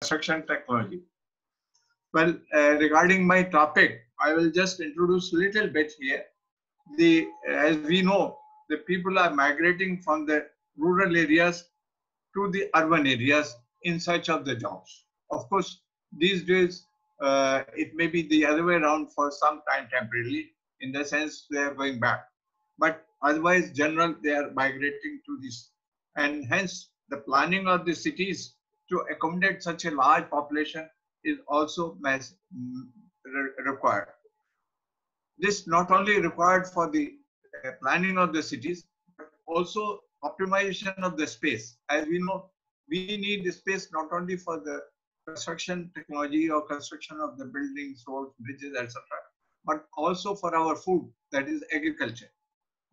construction technology. Well, uh, regarding my topic, I will just introduce a little bit here. The as we know, the people are migrating from the rural areas to the urban areas in search of the jobs. Of course, these days uh, it may be the other way around for some time temporarily. In the sense they are going back, but otherwise, general they are migrating to this, and hence the planning of the cities to accommodate such a large population is also mass, mm, required. This not only required for the uh, planning of the cities, but also optimization of the space. As we know, we need the space not only for the construction technology or construction of the buildings, roads, bridges, etc., but also for our food, that is agriculture.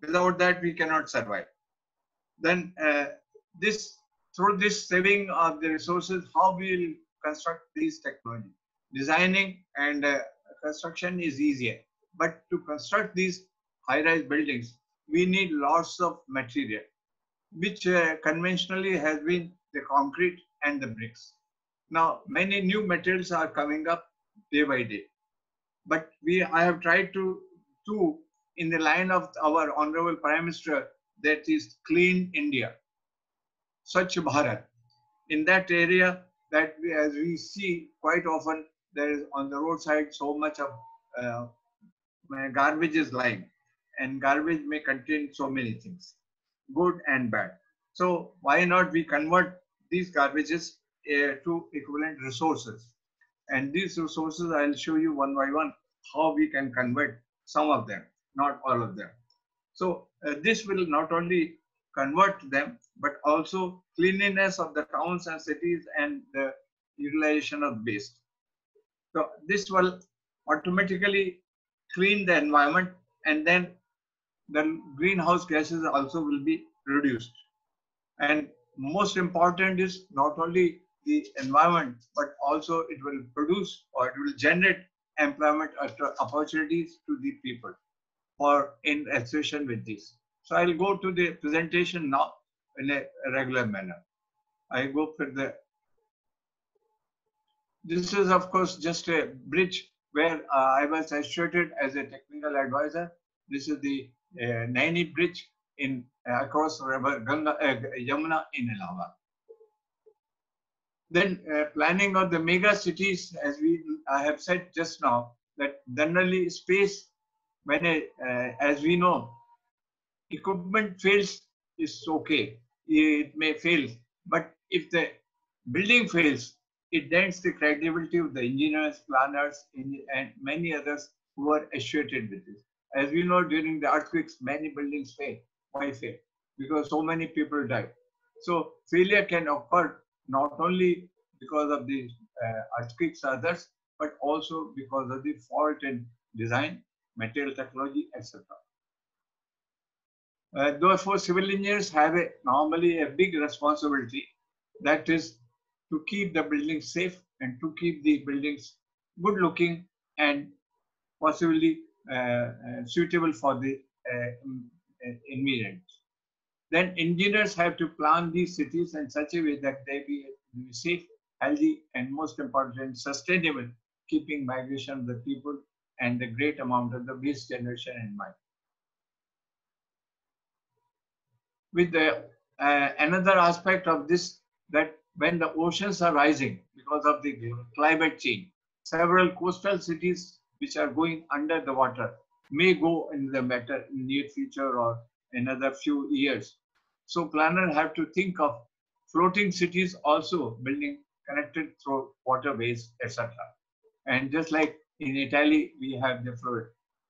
Without that, we cannot survive. Then uh, this through this saving of the resources, how we will construct these technology. Designing and uh, construction is easier, but to construct these high-rise buildings, we need lots of material, which uh, conventionally has been the concrete and the bricks. Now, many new materials are coming up day by day. But we, I have tried to, do in the line of our Honorable Prime Minister, that is Clean India, Swachh Bharat. In that area, that we, as we see quite often, there is on the roadside so much of uh, garbage is lying, and garbage may contain so many things, good and bad. So why not we convert these garbages uh, to equivalent resources? And these resources, I'll show you one by one how we can convert some of them, not all of them. So uh, this will not only convert them, but also cleanliness of the towns and cities and the utilization of waste. So this will automatically clean the environment and then the greenhouse gases also will be reduced. And most important is not only the environment, but also it will produce or it will generate employment opportunities to the people or in association with this. So I'll go to the presentation now in a regular manner. I go for the, this is of course just a bridge where uh, I was associated as a technical advisor. This is the uh, Naini bridge in uh, across river Ganga, uh, Yamuna in Allahabad. Then uh, planning of the mega cities, as we I have said just now, that generally space, when a, uh, as we know, equipment fails is okay. It may fail, but if the building fails, it dents the credibility of the engineers, planners, and many others who are associated with this. As we know, during the earthquakes, many buildings fail. Why fail? Because so many people die. So failure can occur not only because of the uh, earthquakes others, but also because of the fault in design, material technology, etc. Uh, therefore, civil engineers have a, normally a big responsibility that is to keep the buildings safe and to keep the buildings good looking and possibly uh, uh, suitable for the uh, environment. Then engineers have to plan these cities in such a way that they be, be safe, healthy, and most important, sustainable, keeping migration of the people and the great amount of the waste generation in mind. With the uh, another aspect of this that when the oceans are rising because of the climate change, several coastal cities which are going under the water may go in the matter in near future or another few years. So planners have to think of floating cities also building connected through waterways, etc. And just like in Italy, we have the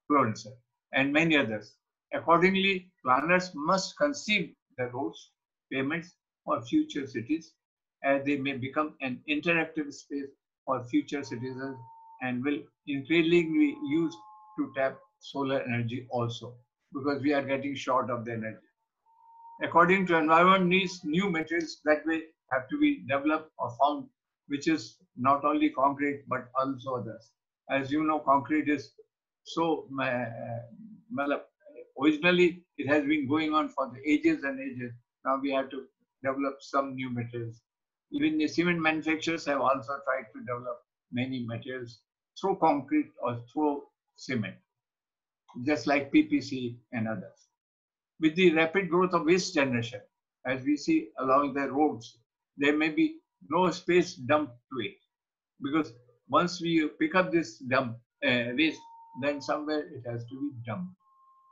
Florence and many others. Accordingly, planners must conceive the roads, payments for future cities as they may become an interactive space for future citizens and will increasingly used to tap solar energy also because we are getting short of the energy. According to environment needs, new materials that way have to be developed or found, which is not only concrete but also others. As you know, concrete is so uh, originally it has been going on for the ages and ages. Now we have to develop some new materials. Even the cement manufacturers have also tried to develop many materials through concrete or through cement, just like PPC and others. With the rapid growth of waste generation, as we see along the roads, there may be no space dumped to it because once we pick up this dump uh, waste, then somewhere it has to be dumped.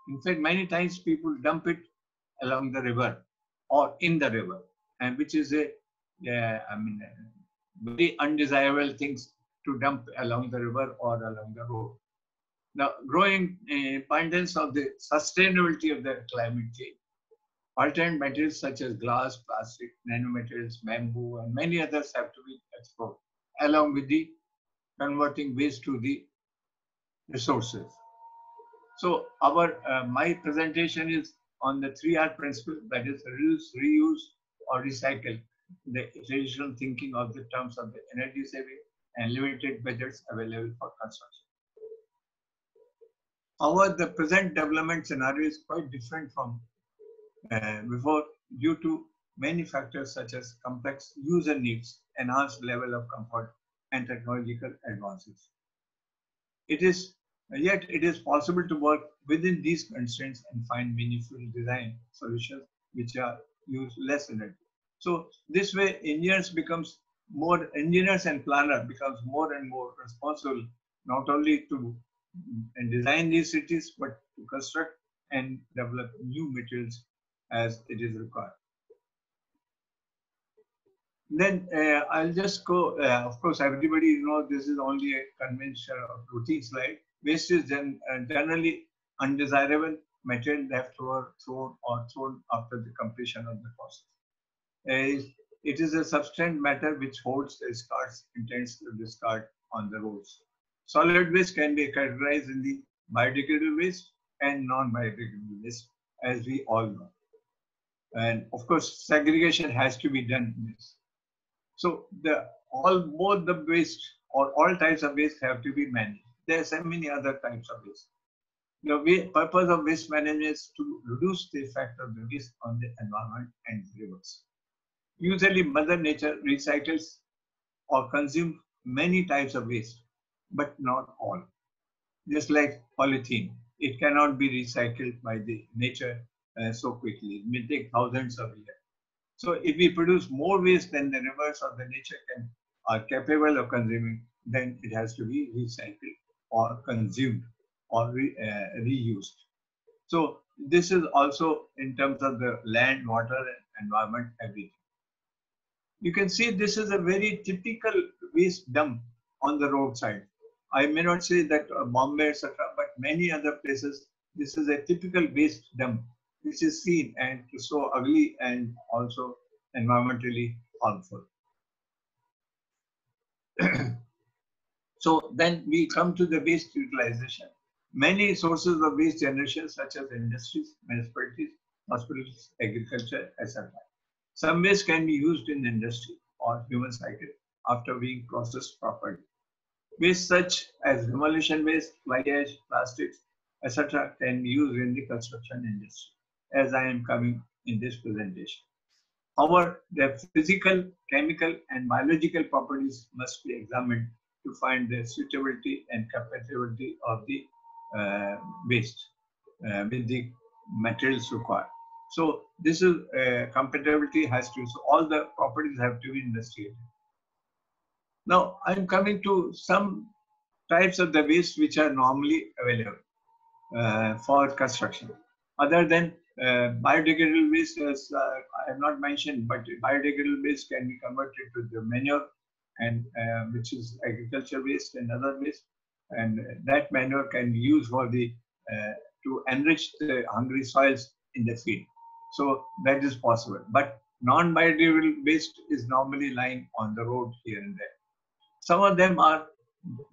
In fact, many times people dump it along the river or in the river, and which is a, uh, I mean, very undesirable things to dump along the river or along the road. Now, growing uh, importance of the sustainability of the climate change. Alternate materials such as glass, plastic, nanomaterials, bamboo, and many others have to be explored, along with the converting waste to the resources. So our uh, my presentation is on the 3R principle, that is reduce, reuse, or recycle, the traditional thinking of the terms of the energy saving and limited budgets available for construction. However, the present development scenario is quite different from uh, before due to many factors such as complex user needs, enhanced level of comfort, and technological advances. It is yet it is possible to work within these constraints and find meaningful design solutions which are use less energy. So this way, engineers becomes more engineers and planner becomes more and more responsible not only to design these cities but to construct and develop new materials as it is required. Then uh, I'll just go, uh, of course, everybody knows this is only a conventional routine slide. Waste is gen uh, generally undesirable material left over, thrown or thrown after the completion of the process. It is a substance matter which holds the discards intends to discard on the roads. Solid waste can be categorized in the biodegradable waste and non-biodegradable waste, as we all know. And of course, segregation has to be done in this. So the all both the waste or all types of waste have to be managed. There are so many other types of waste. The purpose of waste management is to reduce the effect of the waste on the environment and rivers. Usually, Mother Nature recycles or consumes many types of waste, but not all. Just like polythene, it cannot be recycled by the nature uh, so quickly. It may take thousands of years. So if we produce more waste than the rivers or the nature can are capable of consuming, then it has to be recycled or consumed or re, uh, reused. So this is also in terms of the land, water, environment, everything. You can see this is a very typical waste dump on the roadside. I may not say that uh, Bombay, etc., but many other places, this is a typical waste dump which is seen and so ugly and also environmentally harmful. so then we come to the waste utilization. Many sources of waste generation such as industries, municipalities, hospitals, agriculture, etc. Some waste can be used in industry or human cycle after being processed properly. Waste such as demolition waste, fly ash, plastics, etc. can be used in the construction industry as I am coming in this presentation. However, their physical, chemical, and biological properties must be examined to find the suitability and compatibility of the uh, waste uh, with the materials required. So this is uh, compatibility has to, so all the properties have to be investigated. Now I'm coming to some types of the waste which are normally available uh, for construction. Other than uh, biodegradable waste, as uh, I have not mentioned, but biodegradable waste can be converted to the manure, and uh, which is agriculture waste and other waste, and that manure can be used for the uh, to enrich the hungry soils in the field. So that is possible. But non-biodegradable waste is normally lying on the road here and there. Some of them are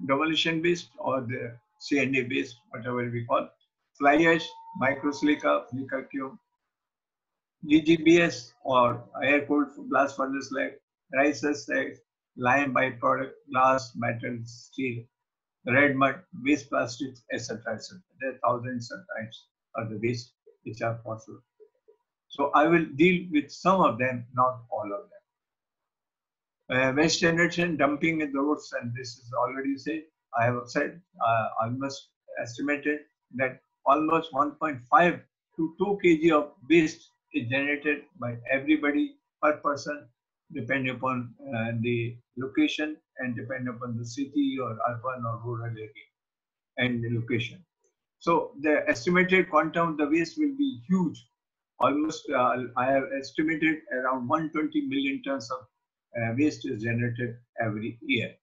demolition waste or the C&D waste, whatever we call fly ash, microsilica, silica fume, GGBS or air cooled blast furnace like rice eggs, lime byproduct, glass, metal, steel, red mud, waste plastics, etc. etc. There are thousands of types of the waste which are possible. So I will deal with some of them, not all of them. Uh, waste generation dumping in the roads, and this is already said. I have said uh, almost estimated that almost 1.5 to 2 kg of waste is generated by everybody per person, depending upon uh, the location and depending upon the city or urban or rural area and the location. So the estimated quantum of the waste will be huge. Almost, uh, I have estimated around 120 million tons of uh, waste is generated every year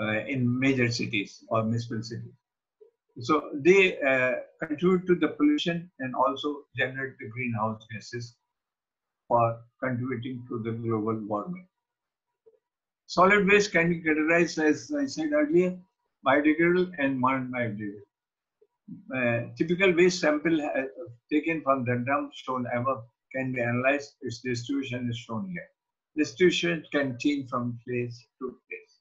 uh, in major cities or municipal cities. So they uh, contribute to the pollution and also generate the greenhouse gases for contributing to the global warming. Solid waste can be categorized, as I said earlier, biodegradable and non-biodegradable. Uh, typical waste sample uh, taken from the dump shown above can be analyzed. Its distribution is shown here. Distribution can change from place to place.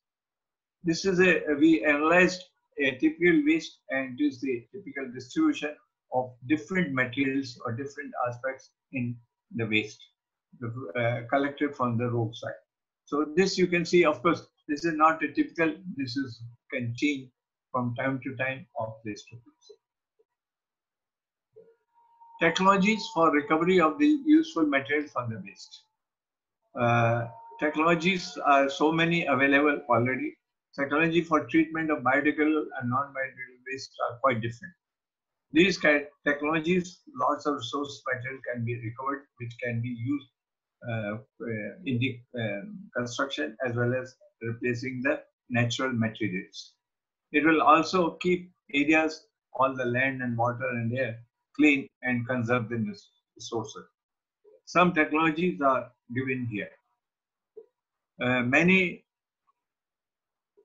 This is a, we analyzed a typical waste and it is the typical distribution of different materials or different aspects in the waste uh, collected from the roadside. So this you can see, of course, this is not a typical, this is can change from time to time of place to place. Technologies for recovery of the useful material from the waste. Uh, technologies are so many available already technology for treatment of biodegradable and non-biodegradable waste are quite different. These kind technologies, lots of source material can be recovered, which can be used in the um, construction as well as replacing the natural materials. It will also keep areas, all the land and water and air clean and conserve the resources. Some technologies are given here. Uh, many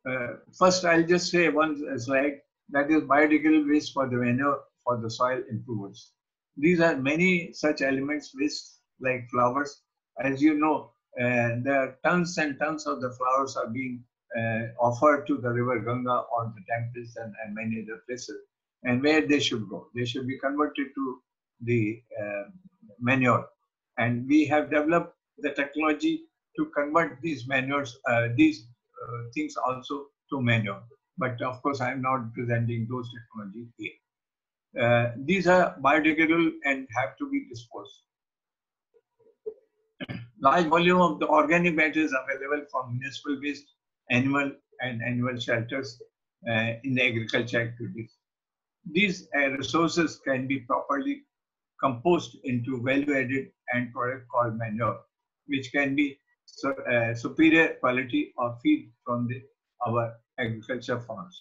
uh, first, I'll just say one slide that is biodegradable waste for the manure for the soil improvers. These are many such elements waste like flowers. As you know, uh, there are tons and tons of the flowers are being uh, offered to the river Ganga or the temples and, and, many other places. And where they should go, they should be converted to the uh, manure. And we have developed the technology to convert these manures, uh, these uh, things also to manure. But of course, I am not presenting those technologies here. Uh, these are biodegradable and have to be disposed. Large volume of the organic matter is available from municipal waste, animal and animal shelters uh, in the agriculture activities. These uh, resources can be properly composed into value-added end product called manure, which can be uh, superior quality of feed from the, our agriculture farms.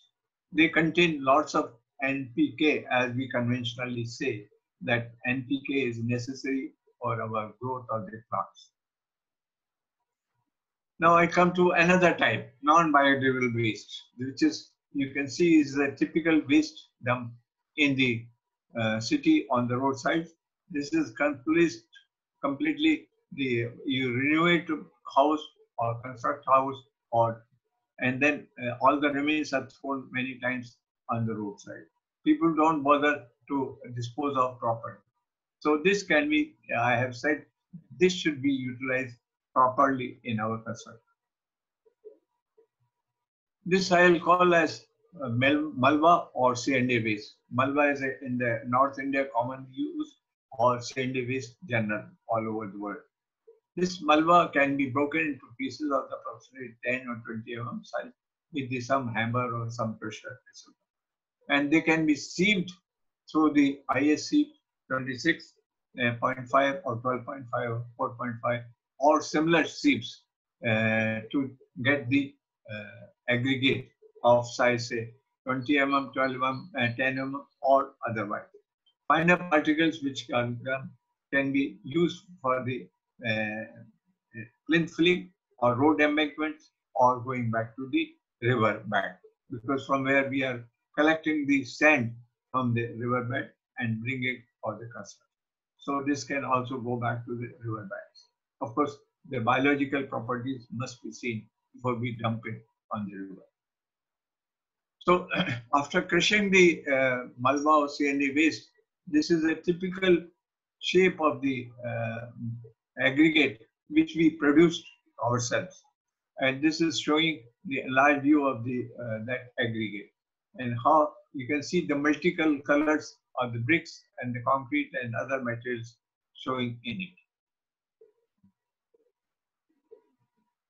They contain lots of NPK, as we conventionally say, that NPK is necessary for our growth of the plants. Now I come to another type, non-biodegradable waste, which is, you can see is a typical waste dump in the uh, city on the roadside. This is complete, completely the, you renovate house or construct house or and then uh, all the remains are thrown many times on the roadside. People don't bother to dispose of property. So this can be, I have said, this should be utilized properly in our concern. This I will call as uh, malva Malwa or C&D waste. Malwa is in the North India common use or C&D waste general all over the world. This Malwa can be broken into pieces of approximately 10 or 20 mm size with some hammer or some pressure. And they can be sieved through the ISC 26 uh, 0.5 or 12.5 or 4.5 or similar sieves uh, to get the uh, aggregate of size say 20 mm, 12 mm, 10 mm or otherwise. Finer particles which can, can be used for the plinth filling or road embankments or going back to the river bank because from where we are collecting the sand from the riverbed and bring it for the customer. So this can also go back to the river banks. Of course, the biological properties must be seen before we dump it on the river. So after crushing the uh, Malwa or C&D waste, this is a typical shape of the uh, aggregate which we produced ourselves. And this is showing the large view of the uh, that aggregate and how you can see the multiple colors of the bricks and the concrete and other materials showing in it.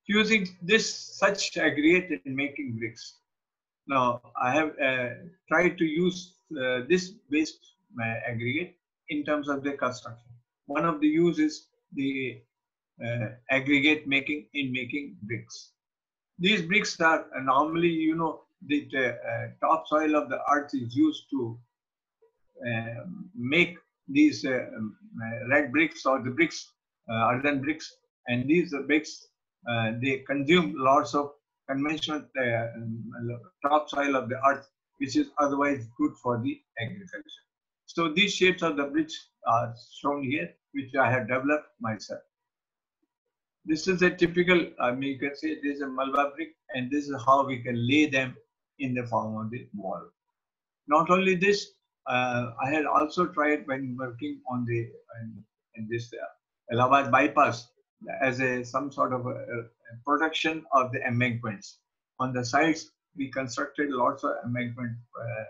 Using this such aggregate in making bricks. Now I have uh, tried to use uh, this waste uh, aggregate in terms of the construction. One of the uses the uh, aggregate making in making bricks. These bricks are normally, you know, the uh, topsoil of the earth is used to uh, make these uh, um, uh, red bricks or the bricks, uh, bricks, and these bricks they consume lots of conventional um, topsoil of the earth, which is otherwise good for the agriculture. So these shapes of the bricks are shown here, which I have developed myself. This is a typical, I mean, you can say this is a Malwa brick, and this is how we can lay them in the form of the wall. Not only this, uh, I had also tried when working on the in, in this uh, Allahabad bypass as a some sort of a, a protection of the embankments. On the sides, we constructed lots of embankment uh,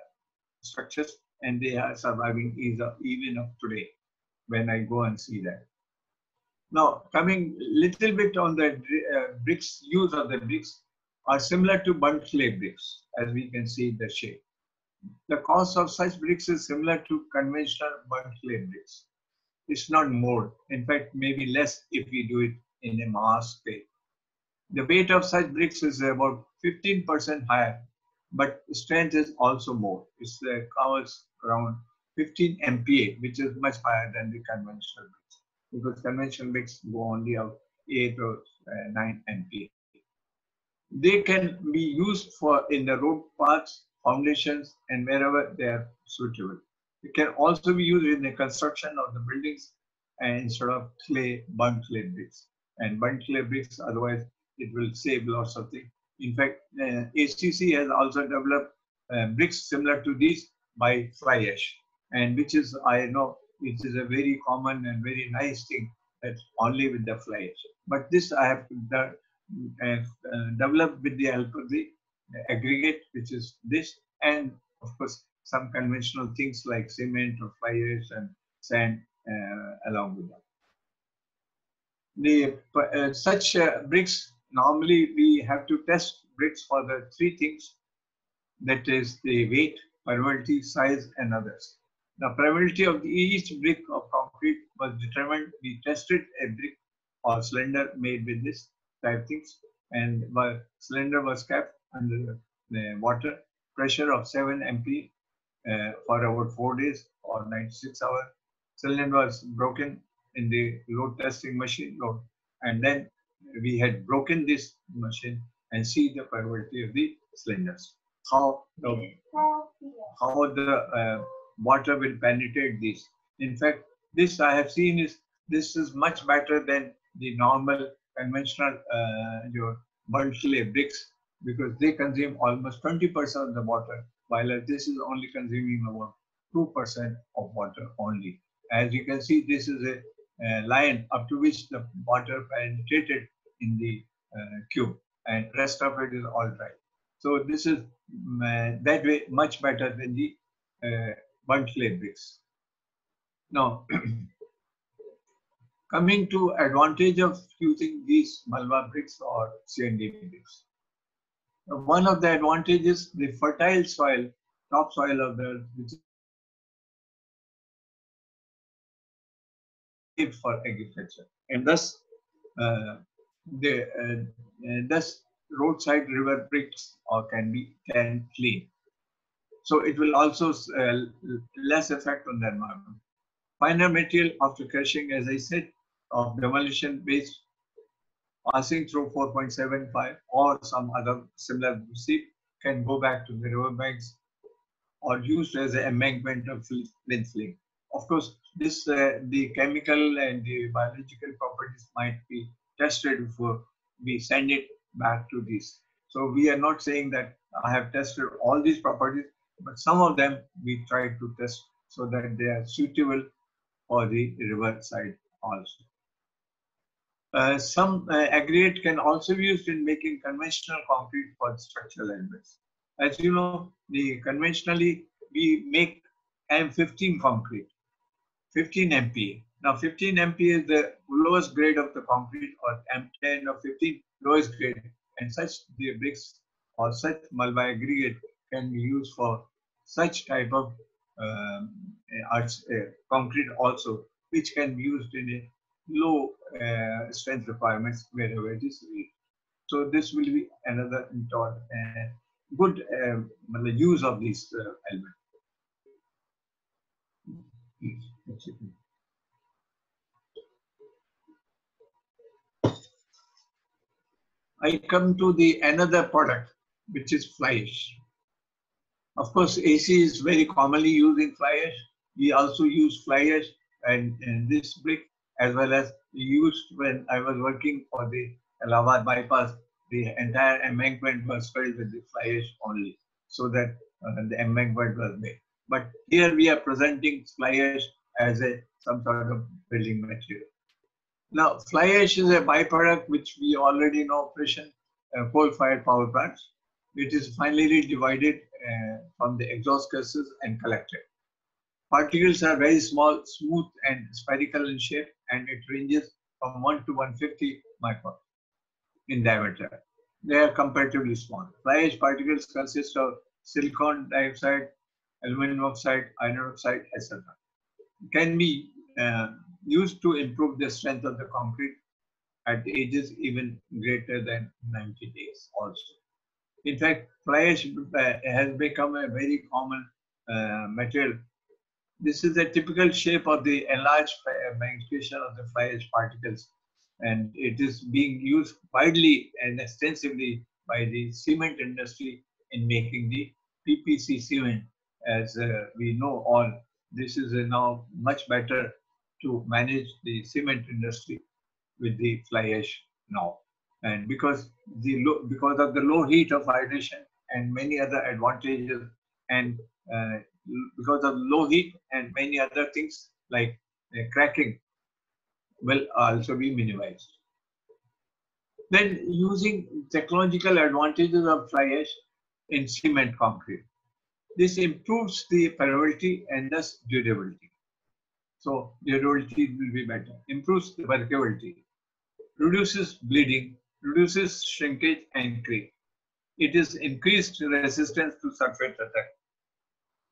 structures, and they are surviving even of today when I go and see that. Now, coming little bit on the uh, bricks, use of the bricks are similar to burnt clay bricks, as we can see the shape. The cost of such bricks is similar to conventional burnt clay bricks. It's not more. In fact, maybe less if we do it in a mass scale. The weight of such bricks is about 15% higher, but strength is also more. It uh, covers around 15 MPa, which is much higher than the conventional bricks, because conventional bricks go only up 8 or uh, 9 MPa. They can be used for in the road paths, foundations, and wherever they are suitable. It can also be used in the construction of the buildings and instead of clay, burnt clay bricks. And burnt clay bricks, otherwise it will save lots of things. In fact, uh, HTC has also developed uh, bricks similar to these by fly ash, and which is, I know, it is a very common and very nice thing that only with the fly ash. But this I have done, uh, developed with the help of the aggregate, which is this, and of course, some conventional things like cement or fly ash and sand uh, along with that. The, uh, such uh, bricks normally we have to test bricks for the three things that is the weight, permeability, size, and others. The permeability of the each brick of concrete was determined. We tested a brick or cylinder made with this type things, and the cylinder was kept under the water pressure of 7 MPa uh, for about four days or 96 hours. Cylinder was broken in the load testing machine load, and then we had broken this machine and see the permeability of the cylinders. How the, how the uh, water will penetrate this. In fact, this I have seen is this is much better than the normal conventional uh, your burnt clay bricks because they consume almost 20% of the water, while this is only consuming about 2% of water only. As you can see, this is a, a line up to which the water penetrated in the uh, cube and rest of it is all dry. So this is uh, that way much better than the uh, burnt clay bricks. Now, coming to advantage of using these Malwa bricks or C&D bricks. One of the advantages, the fertile soil, topsoil of the which is for agriculture, and thus uh, the uh, thus roadside river bricks or can be can clean. So it will also uh, less effect on the environment. Finer material after crushing, as I said, of demolition waste passing through 4.75 or some other similar receipt can go back to the river banks or used as an embankment of plinth filling. Of course, this uh, the chemical and the biological properties might be tested before we send it back to this. So we are not saying that I have tested all these properties, but some of them we try to test so that they are suitable for the river side also. Uh, some uh, aggregate can also be used in making conventional concrete for structural elements. As you know, the conventionally we make M15 concrete, 15 MPa. Now 15 MPa is the lowest grade of the concrete or M10 or 15 lowest grade and such the bricks or such Malwa aggregate can be used for such type of um, uh, concrete also, which can be used in a low uh, strength requirements wherever it is. So this will be another uh, good um, use of these uh, elements. I come to the another product, which is fly ash. Of course, AC is very commonly used in fly ash. We also use fly ash and, and this brick as well as used when I was working for the Allahabad bypass. The entire embankment was filled with the fly ash only, so that uh, the embankment was made. But here we are presenting fly ash as a some sort of building material. Now, fly ash is a byproduct which we already know operation uh, coal-fired power plants. It is finally divided uh, from the exhaust gases and collected. Particles are very small, smooth and spherical in shape and it ranges from 1 to 150 micron in diameter. They are comparatively small. Fly ash particles consist of silicon dioxide, aluminum oxide, iron oxide, etc. Can be uh, used to improve the strength of the concrete at ages even greater than 90 days also. In fact, fly ash uh, has become a very common uh, material this is a typical shape of the enlarged magnification of the fly ash particles. And it is being used widely and extensively by the cement industry in making the PPC cement. As uh, we know all, this is now much better to manage the cement industry with the fly ash now. And because the low, because of the low heat of hydration and many other advantages and uh, because of low heat and many other things like uh, cracking will also be minimized. Then using technological advantages of fly ash in cement concrete. This improves the permeability and thus durability. So durability will be better. Improves the workability. Reduces bleeding, reduces shrinkage and creep. It is increased resistance to surface attack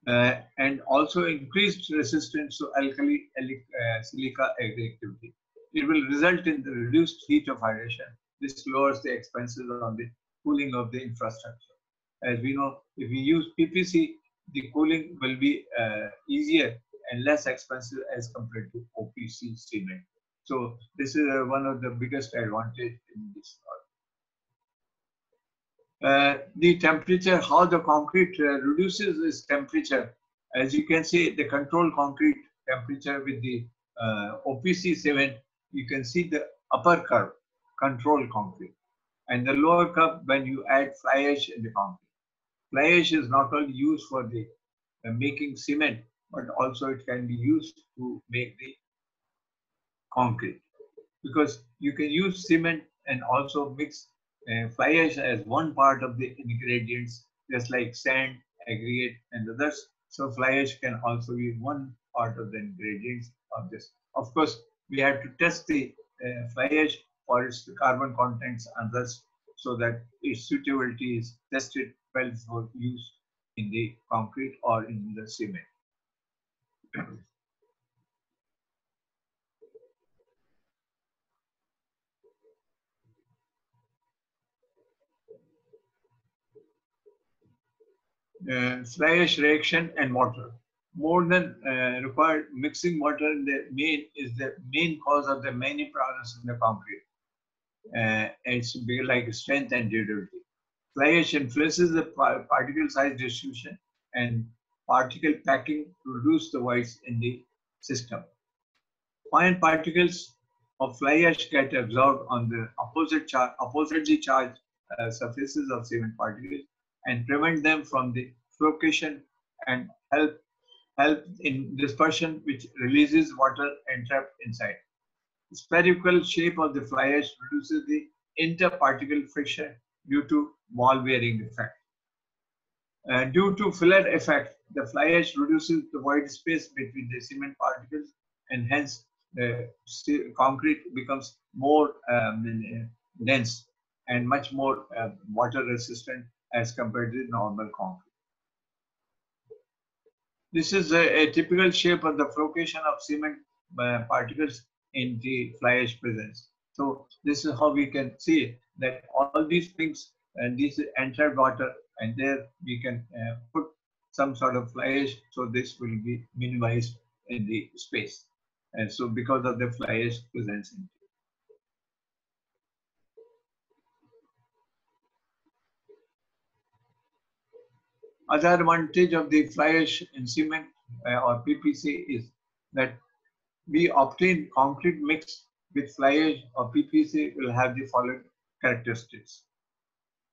uh, and also increased resistance to alkali uh, silica reactivity. It will result in the reduced heat of hydration. This lowers the expenses on the cooling of the infrastructure. As we know, if we use PPC, the cooling will be uh, easier and less expensive as compared to OPC cement. So this is uh, one of the biggest advantage in this. Uh, the temperature, how the concrete uh, reduces its temperature. As you can see, the control concrete temperature with the uh, OPC cement, you can see the upper curve, control concrete, and the lower curve when you add fly ash in the concrete. Fly ash is not only used for the uh, making cement, but also it can be used to make the concrete because you can use cement and also mix uh, fly ash as one part of the ingredients, just like sand, aggregate, and others. So fly ash can also be one part of the ingredients of this. Of course, we have to test the uh, fly ash for its carbon contents and others so that its suitability is tested well for use in the concrete or in the cement. Uh, fly ash reaction and water. More than uh, required mixing water in the main is the main cause of the many problems in the concrete. Uh, it's like strength and durability. Fly ash influences the particle size distribution and particle packing to reduce the voids in the system. Fine particles of fly ash get absorbed on the opposite char oppositely charged uh, surfaces of cement particles and prevent them from the flocculation and help help in dispersion which releases water entrapped inside. The Spherical shape of the fly ash reduces the interparticle friction due to ball bearing effect. Uh, due to filler effect, the fly ash reduces the void space between the cement particles and hence the concrete becomes more um, dense and much more uh, water resistant as compared to normal concrete. This is a, a, typical shape of the flocculation of cement uh, particles in the fly ash presence. So this is how we can see that all these things and these entered water and there we can uh, put some sort of fly ash so this will be minimized in the space. And so because of the fly ash presence in Other advantage of the fly ash in cement uh, or PPC is that we obtain concrete mix with fly ash or PPC will have the following characteristics.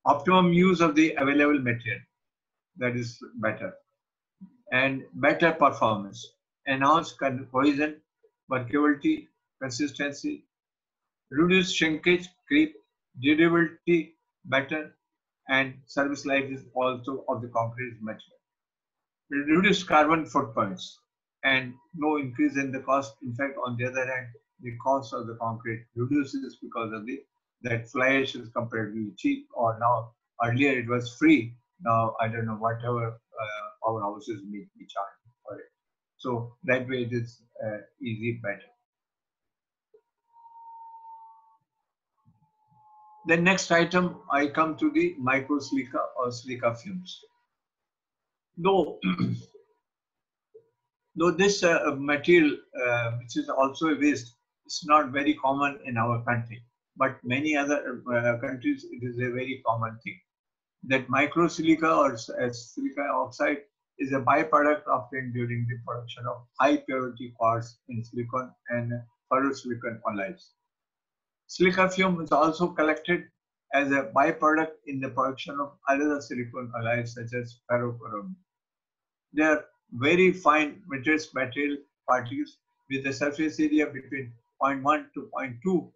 Optimum use of the available material, that is better. And better performance, enhanced cohesion, workability, consistency, reduced shrinkage, creep, durability better, and service life is also of the concrete is much better. Reduced carbon footprints and no increase in the cost. In fact, on the other hand, the cost of the concrete reduces because of the that fly ash is comparatively cheap or now earlier it was free. Now I don't know whatever uh, our houses may be charged for it. So that way it is uh, easy better. The next item, I come to the microsilica or silica fumes. Though, though this uh, material, uh, which is also a waste, is not very common in our country, but many other uh, countries, it is a very common thing. That microsilica or uh, silica oxide is a byproduct obtained during the production of high purity quartz in silicon and ferrosilicon alloys. Silica fume is also collected as a byproduct in the production of other silicon alloys such as ferrochromium. They are very fine materials, material particles with a surface area between 0.1 to 0.2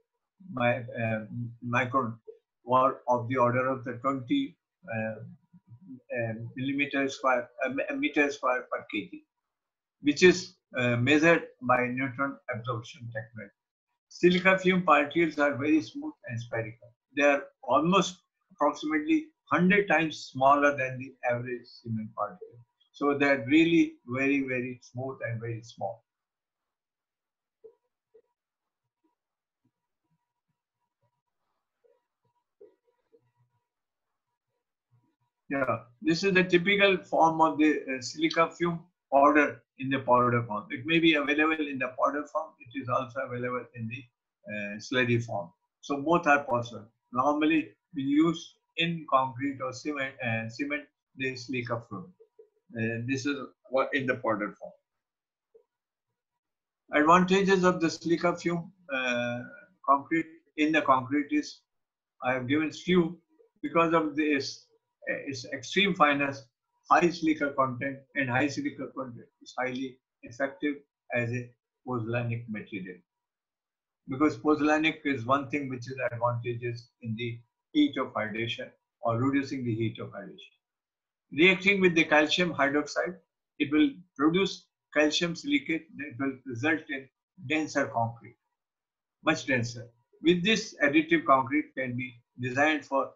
my, uh, micron or of the order of the 20 uh, uh, millimeters square, uh, meter square per kg, which is measured by neutron absorption technique. Silica fume particles are very smooth and spherical. They are almost approximately 100 times smaller than the average cement particle. So they're really very, very smooth and very small. Yeah, this is the typical form of the uh, silica fume powder in the powder form. It may be available in the powder form. It is also available in the uh, slurry form. So both are possible. Normally we use in concrete or cement, uh, cement the silica fume. Uh, this is what in the powder form. Advantages of the silica fume uh, concrete in the concrete is I have given few because of this uh, its extreme fineness high silica content and high silica content is highly effective as a pozzolanic material. Because pozzolanic is one thing which is advantageous in the heat of hydration or reducing the heat of hydration. Reacting with the calcium hydroxide, it will produce calcium silicate that will result in denser concrete, much denser. With this additive concrete can be designed for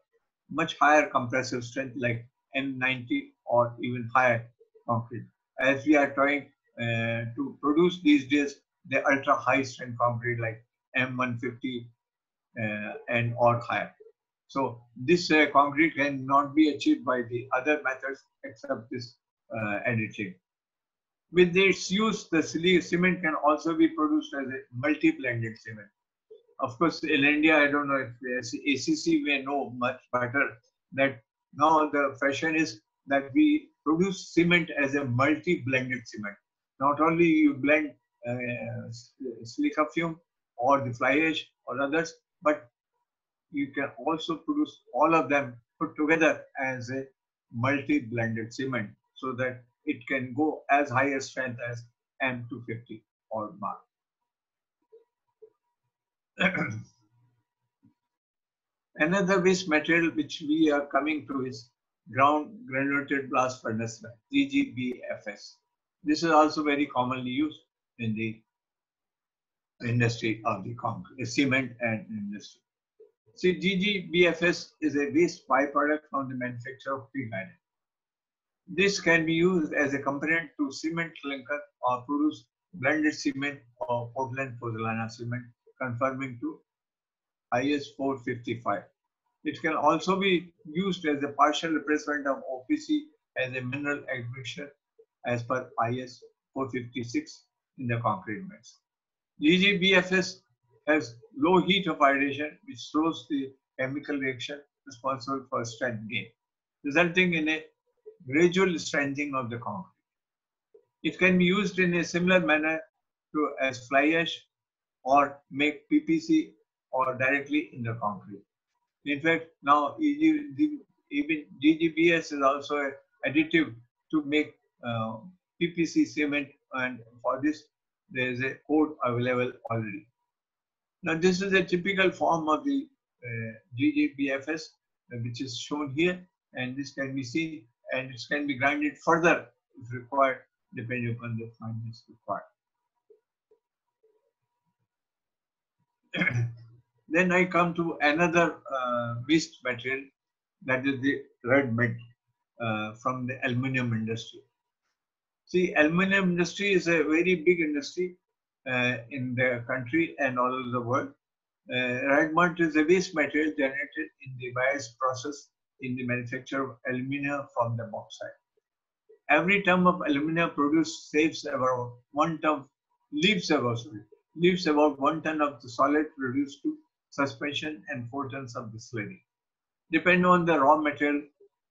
much higher compressive strength like M90 or even higher concrete. As we are trying uh, to produce these days the ultra high strength concrete like M150 uh, and or higher. So this uh, concrete cannot be achieved by the other methods except this uh, additive. With this use, the cement can also be produced as a multi-blended cement. Of course, in India, I don't know if ACC may know much better that now the fashion is that we produce cement as a multi-blended cement. Not only you blend uh, silica fume or the fly ash or others, but you can also produce all of them put together as a multi-blended cement so that it can go as high a strength as M250 or mark. Another waste material which we are coming to is ground granulated blast furnace, GGBFS. This is also very commonly used in the industry of the concrete, uh, cement and industry. See, GGBFS is a waste byproduct from the manufacture of pig iron. This can be used as a component to cement clinker or produce blended cement or Portland pozzolana cement conforming to IS 455. It can also be used as a partial replacement of OPC as a mineral admixture as per IS 456 in the concrete mix. GGBFS has low heat of ionisation which slows the chemical reaction responsible for strength gain, resulting in a gradual strengthening of the concrete. It can be used in a similar manner to as fly ash or make PPC or directly in the concrete. In fact, now even GGBS is also an additive to make uh, PPC cement and for this there is a code available already. Now this is a typical form of the uh, GGBFS uh, which is shown here and this can be seen and it can be grinded further if required depending upon the fineness required. then I come to another uh, waste material that is the red mud uh, from the aluminum industry. See, aluminum industry is a very big industry uh, in the country and all over the world. Uh, red mud is a waste material generated in the various process in the manufacture of alumina from the bauxite. Every ton of alumina produced saves about one ton, leaves about, sorry, leaves about one ton of the solid produced to suspension and four tons of the slurry. Depending on the raw material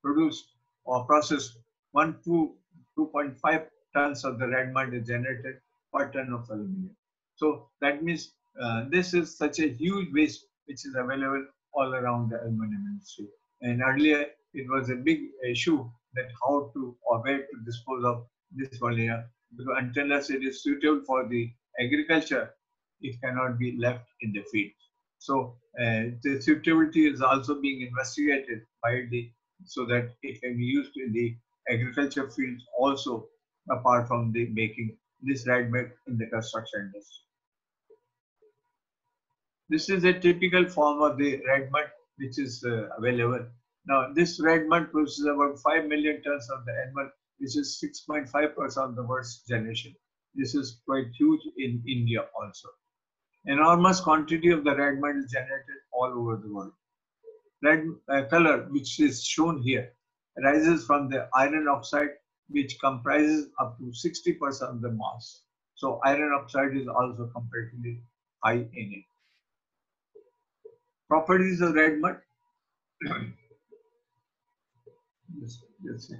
produced or processed, one to 2.5 tons of the red mud is generated per ton of aluminum. So that means uh, this is such a huge waste which is available all around the aluminum industry. And earlier it was a big issue that how to or where to dispose of this volume because unless it is suitable for the agriculture, it cannot be left in the field. So uh, the suitability is also being investigated by the so that it can be used in the agriculture fields also apart from the making this red mud in the construction industry. This is a typical form of the red mud which is uh, available. Now this red mud produces about 5 million tons of the annual which is 6.5% of the world's generation. This is quite huge in India also. Enormous quantity of the red mud is generated all over the world. Red uh, color, which is shown here, arises from the iron oxide, which comprises up to 60% of the mass. So iron oxide is also comparatively high in it. Properties of red mud. yes, yes.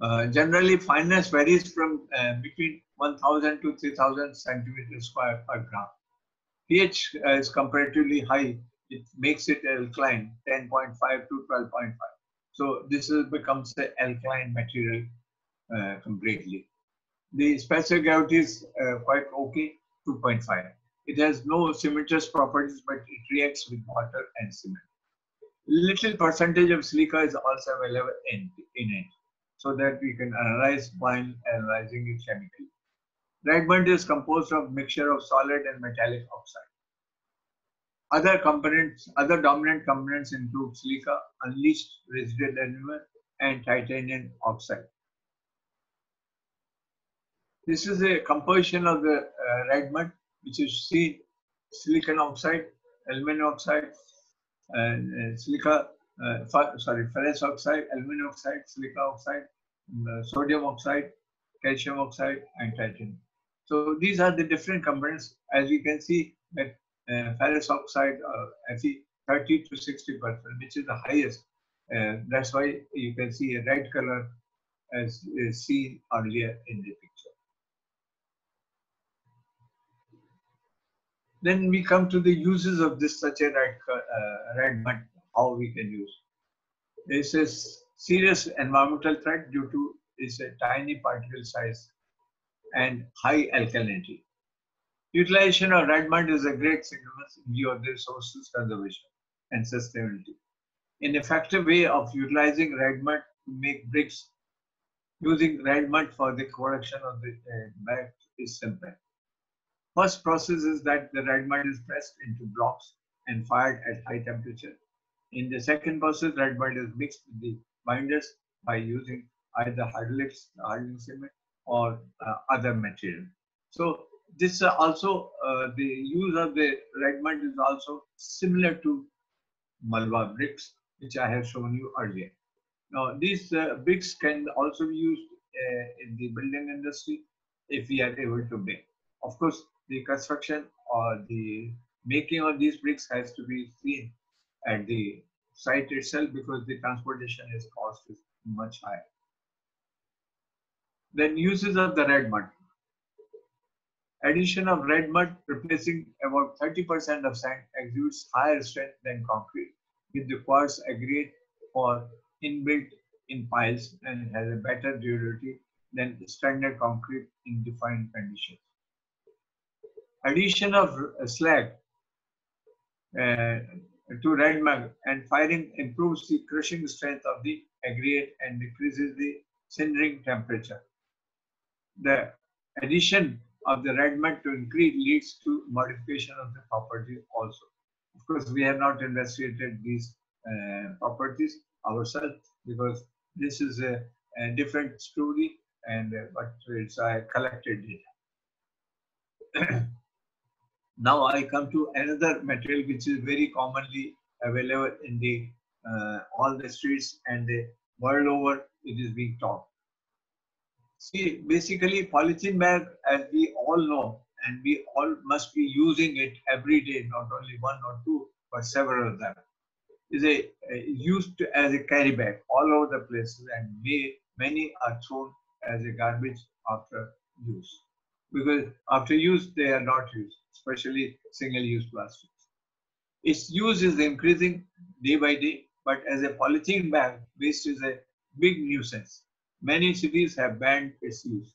Uh, generally, fineness varies from uh, between 1000 to 3000 centimeters square per gram pH uh, is comparatively high. It makes it alkaline, 10.5 to 12.5. So this is, becomes an alkaline material uh, completely. The specific gravity is uh, quite okay, 2.5. It has no cementous properties, but it reacts with water and cement. Little percentage of silica is also available in, in it, so that we can analyze while analyzing it chemically. Red mud is composed of mixture of solid and metallic oxide. Other components, other dominant components include silica, unleached residual aluminum, and titanium oxide. This is a composition of the uh, red mud, which is seen silicon oxide, aluminum oxide, and uh, silica, uh, sorry, ferrous oxide, aluminum oxide, silica oxide, uh, sodium oxide, calcium oxide, and titanium. So these are the different components. As you can see that uh, ferrous oxide uh, Fe 30 to 60 percent, which is the highest. Uh, that's why you can see a red color as is seen earlier in the picture. Then we come to the uses of this such a red, uh, red mud, how we can use. This is serious environmental threat due to its tiny particle size and high alkalinity. Utilization of red mud is a great significance in view of the resources conservation and sustainability. An effective way of utilizing red mud to make bricks using red mud for the production of the uh, bag is simple. First process is that the red mud is pressed into blocks and fired at high temperature. In the second process, red mud is mixed with the binders by using either hardening cement, or uh, other material. So this uh, also, uh, the use of the red mud is also similar to Malwa bricks, which I have shown you earlier. Now, these uh, bricks can also be used uh, in the building industry if we are able to make. Of course, the construction or the making of these bricks has to be seen at the site itself because the transportation is cost is much higher. Then uses of the red mud. Addition of red mud replacing about 30% of sand exhibits higher strength than concrete. It requires aggregate or inbuilt in piles and has a better durability than standard concrete in defined conditions. Addition of slag uh, to red mud and firing improves the crushing strength of the aggregate and decreases the sintering temperature. The addition of the red mud to increase leads to modification of the property also. Of course, we have not investigated these uh, properties ourselves because this is a, a different story and uh, but it's a collected data. now I come to another material which is very commonly available in the uh, all the streets and the world over it is being taught. See, basically polythene bag, as we all know, and we all must be using it every day, not only one or two, but several of them, is a, used as a carry bag all over the places, and may, many are thrown as a garbage after use. Because after use, they are not used, especially single-use plastics. Its use is increasing day by day, but as a polythene bag, waste is a big nuisance. Many cities have banned its use.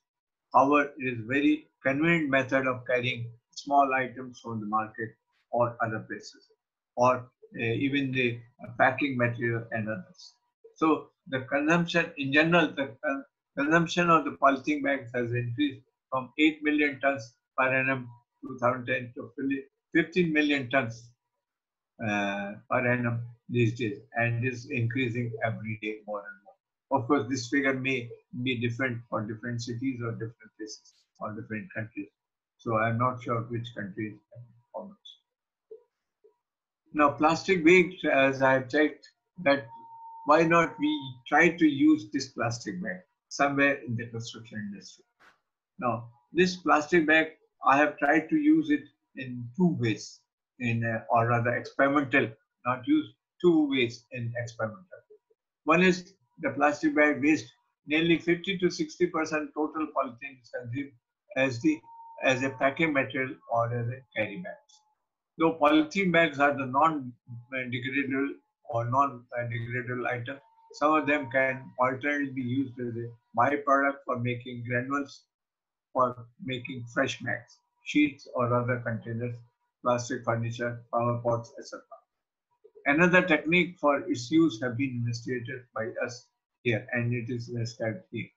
However, it is very convenient method of carrying small items from the market or other places, or uh, even the uh, packing material and others. So the consumption in general, the uh, consumption of the polythene bags has increased from 8 million tons per annum 2010 to 15 million tons uh, per annum these days, and is increasing every day more and more. Of course, this figure may be different for different cities or different places or different countries. So I'm not sure which country how much. Now, plastic waste, as I've checked, that why not we try to use this plastic bag somewhere in the construction industry. Now, this plastic bag, I have tried to use it in two ways, in uh, or rather experimental, not use two ways in experimental. One is the plastic bag waste, nearly 50 to 60 percent total polythene is consumed as the as a packing material or as a carry bags. Though polythene bags are the non-degradable or non-degradable item, some of them can alternately be used as a byproduct for making granules for making fresh mats, sheets or other containers, plastic furniture, flower pots, etc. Another technique for its use have been investigated by us here and it is described here.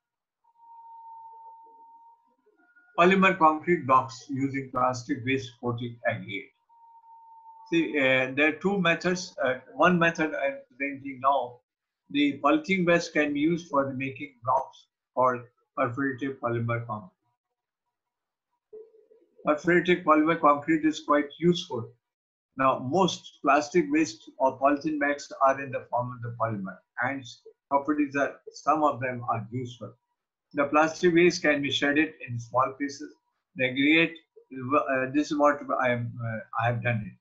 Polymer concrete blocks using plastic waste coating aggregate. See, uh, there are two methods. Uh, one method I'm presenting now, the polythene waste can be used for the making blocks called perforative polymer concrete. Perforative polymer concrete is quite useful. Now, most plastic waste or polythene bags are in the form of the polymer, and properties are some of them are useful. The plastic waste can be shredded in small pieces. The aggregate, uh, this is what I, am, uh, I have done it.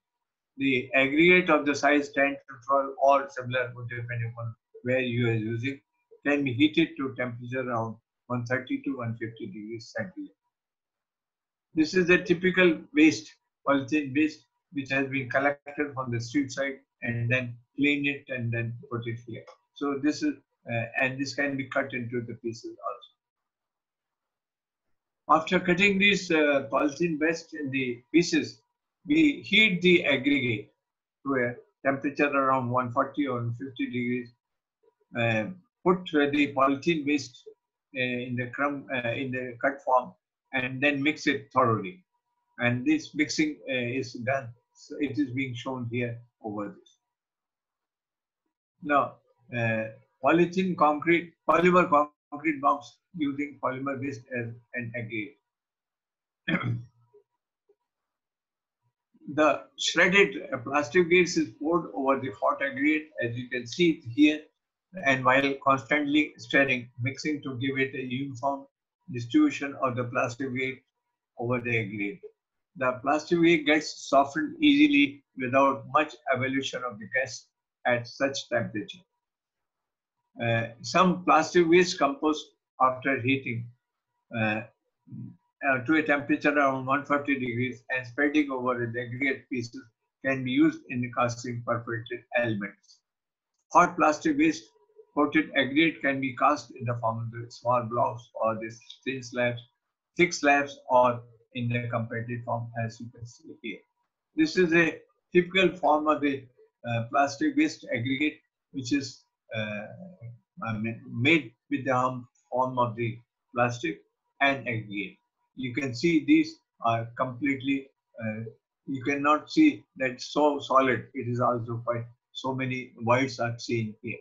The aggregate of the size 10 to 12 or similar, depending on where you are using, can be heated to temperature around 130 to 150 degrees centigrade. This is a typical waste, polythene waste, which has been collected from the street side and then clean it and then put it here. So this is, uh, and this can be cut into the pieces also. After cutting these uh, polythene waste in the pieces, we heat the aggregate to a temperature around 140 or 150 degrees. Uh, put the polythene waste uh, in the crumb uh, in the cut form and then mix it thoroughly. And this mixing uh, is done. So it is being shown here over this. Now, uh, polythene concrete, polymer concrete box using polymer based as an aggregate. the shredded plastic waste is poured over the hot aggregate as you can see here and while constantly stirring, mixing to give it a uniform distribution of the plastic waste over the aggregate. The plastic waste gets softened easily without much evolution of the gas at such temperature. Uh, some plastic waste compost after heating uh, uh, to a temperature around 140 degrees and spreading over the aggregate pieces can be used in the casting perforated elements. Hot plastic waste coated aggregate can be cast in the form of the small blocks or the thin slabs, thick slabs, or in the comparative form as you can see here. This is a typical form of the uh, plastic waste aggregate, which is uh, made with the form of the plastic and aggregate. You can see these are completely, uh, you cannot see that so solid. It is also quite, so many voids are seen here.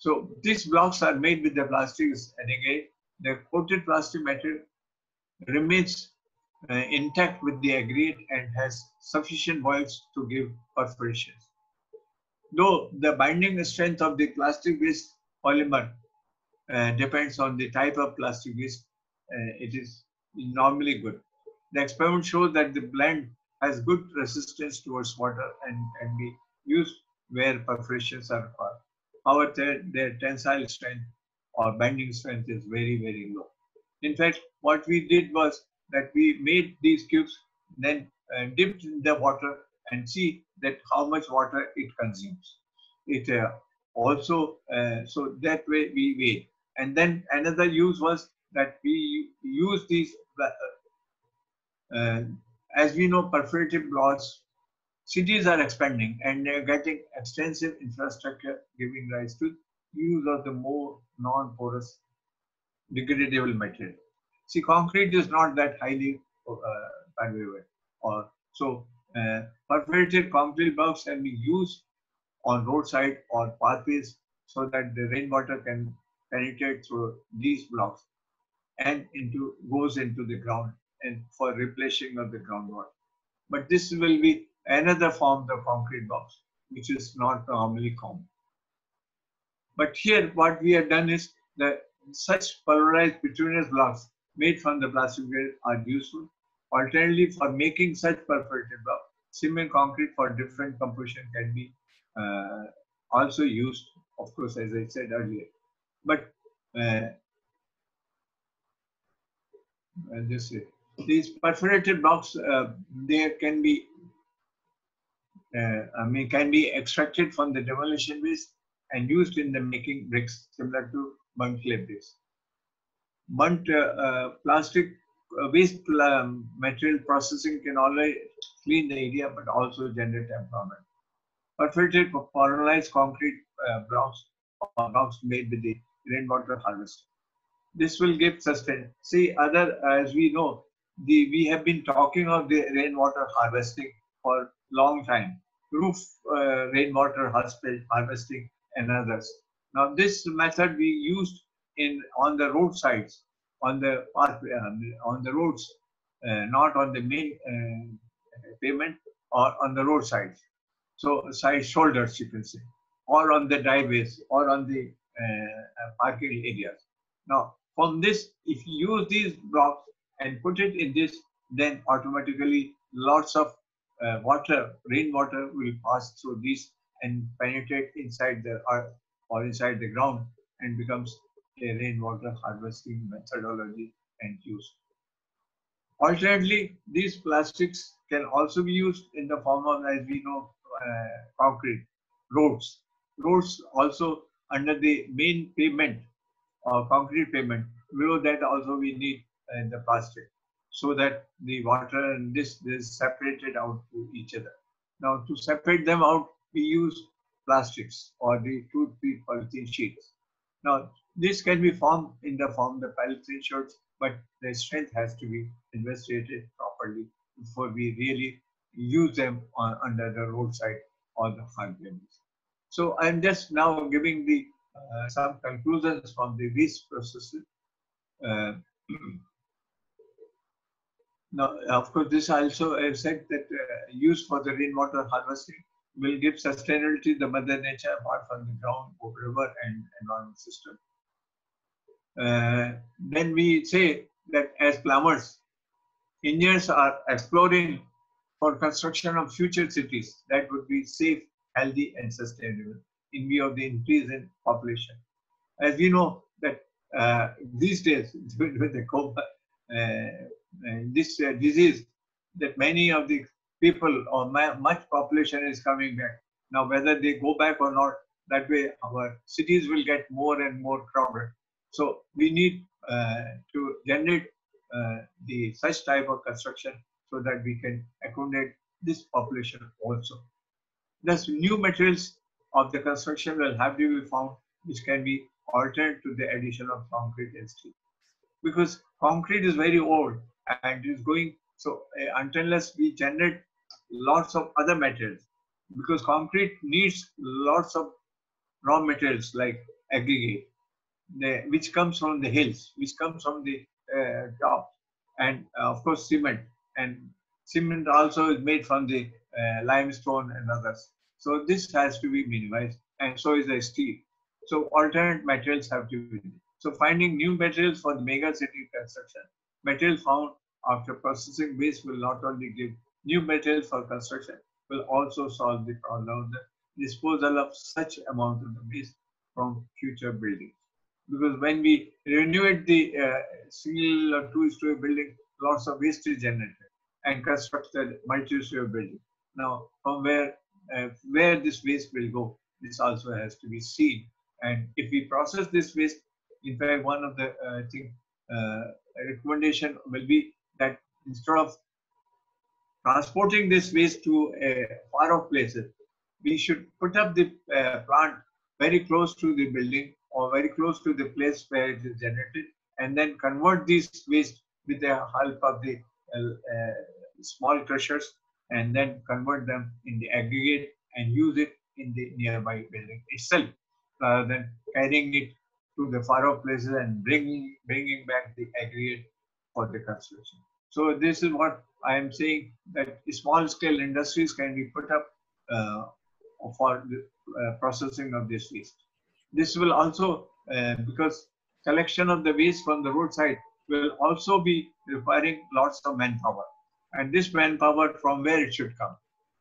So these blocks are made with the plastics and again, the coated plastic material remains uh, intact with the aggregate and has sufficient voids to give perforations. Though the binding strength of the plastic based polymer uh, depends on the type of plastic waste, uh, it is normally good. The experiment shows that the blend has good resistance towards water and can be used where perforations are required. However, their tensile strength or bending strength is very, very low. In fact, what we did was that we made these cubes, then uh, dipped in the water and see that how much water it consumes. It uh, also, uh, so that way we weigh. And then another use was that we use these, uh, as we know, perforated blocks cities are expanding and they're getting extensive infrastructure giving rise to use of the more non-porous degradable material. See, concrete is not that highly uh, or so uh, perforated concrete blocks can be used on roadside or pathways so that the rainwater can penetrate through these blocks and into goes into the ground and for replenishing of the groundwater. But this will be another form the concrete box, which is not normally common. But here, what we have done is that such polarized bituminous blocks made from the plastic grade are useful. Alternatively, for making such perforated block, cement concrete for different composition can be uh, also used, of course, as I said earlier. But uh, this these perforated blocks, uh, they can be uh, I mean, can be extracted from the demolition waste and used in the making bricks similar to burnt clay bricks. Burnt uh, uh, plastic waste um, material processing can only clean the area but also generate employment. Perforated polarized concrete uh, blocks or blocks made with the rainwater harvest. This will give sustain. See, other as we know, the we have been talking of the rainwater harvesting for long time. Roof uh, rainwater harvesting and others. Now this method we used in on the roadsides, on the uh, on the roads, uh, not on the main uh, pavement or on the roadsides. So side shoulders you can say, or on the driveways or on the uh, parking areas. Now from this, if you use these blocks and put it in this, then automatically lots of uh, water, rainwater will pass through these and penetrate inside the earth or inside the ground and becomes a rainwater harvesting methodology and use. Alternately, these plastics can also be used in the form of, as we know, uh, concrete roads. Roads also under the main pavement or concrete pavement below that also we need uh, the plastic so that the water and this is separated out to each other. Now to separate them out, we use plastics or the two-piece polythene sheets. Now this can be formed in the form of the polythene sheets, but the strength has to be investigated properly before we really use them on, under the roadside or the highways. So I'm just now giving the uh, some conclusions from the waste process. Uh, now, of course, this also I said that uh, use for the rainwater harvesting will give sustainability to the mother nature apart from the ground, river, and environment system. Uh, then we say that as plumbers, engineers are exploring for construction of future cities that would be safe, healthy, and sustainable in view of the increase in population. As we know that uh, these days with the COVID, uh, this uh, disease, that many of the people or much population is coming back. Now, whether they go back or not, that way our cities will get more and more crowded. So we need uh, to generate uh, the such type of construction so that we can accommodate this population also. Thus, new materials of the construction will have to be found which can be altered to the addition of concrete and steel. Because concrete is very old and is going, so uh, unless we generate lots of other materials, because concrete needs lots of raw materials like aggregate, the, which comes from the hills, which comes from the uh, top, and uh, of course cement. And cement also is made from the uh, limestone and others. So this has to be minimized, and so is the steel. So alternate materials have to be. So finding new materials for the mega city construction. Material found after processing waste will not only give new materials for construction, will also solve the problem of the disposal of such amount of waste from future buildings because when we renovate the uh, single or two-story building, lots of waste is generated and constructed multi-story building. Now, from where uh, where this waste will go, this also has to be seen. And if we process this waste, in fact, one of the uh, I uh, recommendation will be that instead of transporting this waste to a far off places, we should put up the uh, plant very close to the building or very close to the place where it is generated and then convert these waste with the help of the uh, uh, small crushers and then convert them in the aggregate and use it in the nearby building itself rather than carrying it to the far off places and bringing bringing back the aggregate for the construction. So this is what I am saying that small scale industries can be put up uh, for the uh, processing of this waste. This will also, uh, because collection of the waste from the roadside will also be requiring lots of manpower. And this manpower from where it should come.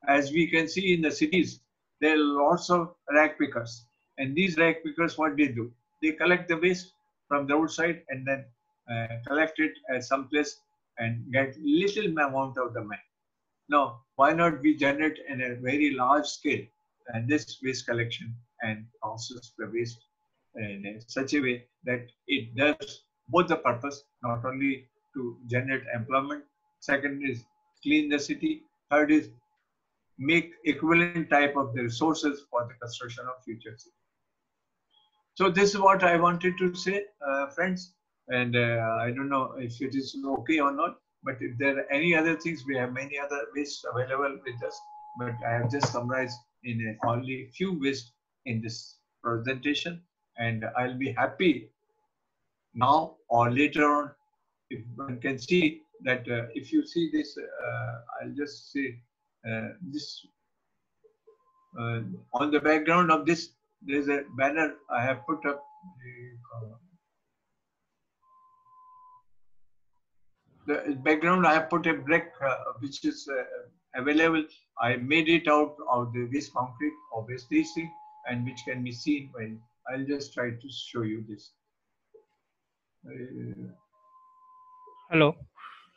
As we can see in the cities, there are lots of rag pickers. And these rag pickers, what they do? They collect the waste from the roadside and then uh, collect it at some place and get little amount of the money. Now, why not we generate in a very large scale and this waste collection and process the waste in such a way that it does both the purpose, not only to generate employment, second is clean the city, third is make equivalent type of the resources for the construction of future city. So this is what I wanted to say, uh, friends. And uh, I don't know if it is okay or not, but if there are any other things, we have many other ways available with us. But I have just summarized in only few ways in this presentation. And I'll be happy now or later on if one can see that uh, if you see this, uh, I'll just say uh, this uh, on the background of this, there's a banner I have put up. The, background I have put a brick uh, which is uh, available. I made it out of the waste concrete or waste DC and which can be seen when I'll just try to show you this. Uh, Hello.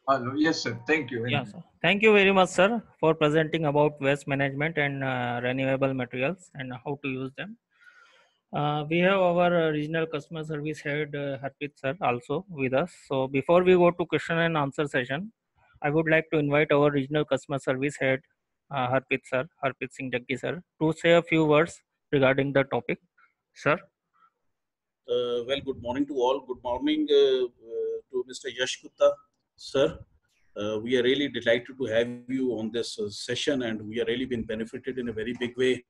Hello. Yes, sir. Thank you. Yeah, sir. Thank you very much, sir, for presenting about waste management and uh, renewable materials and how to use them. Uh, we have our uh, regional customer service head uh, sir also with us. So before we go to question and answer session, I would like to invite our regional customer service head uh, sir, Harpreet Singh Jaggi sir, to say a few words regarding the topic. Sir. Uh, well, good morning to all. Good morning uh, uh, to Mr. Yash Gupta, sir. We are really delighted to have you on this session, and we are really been benefited in a very big way.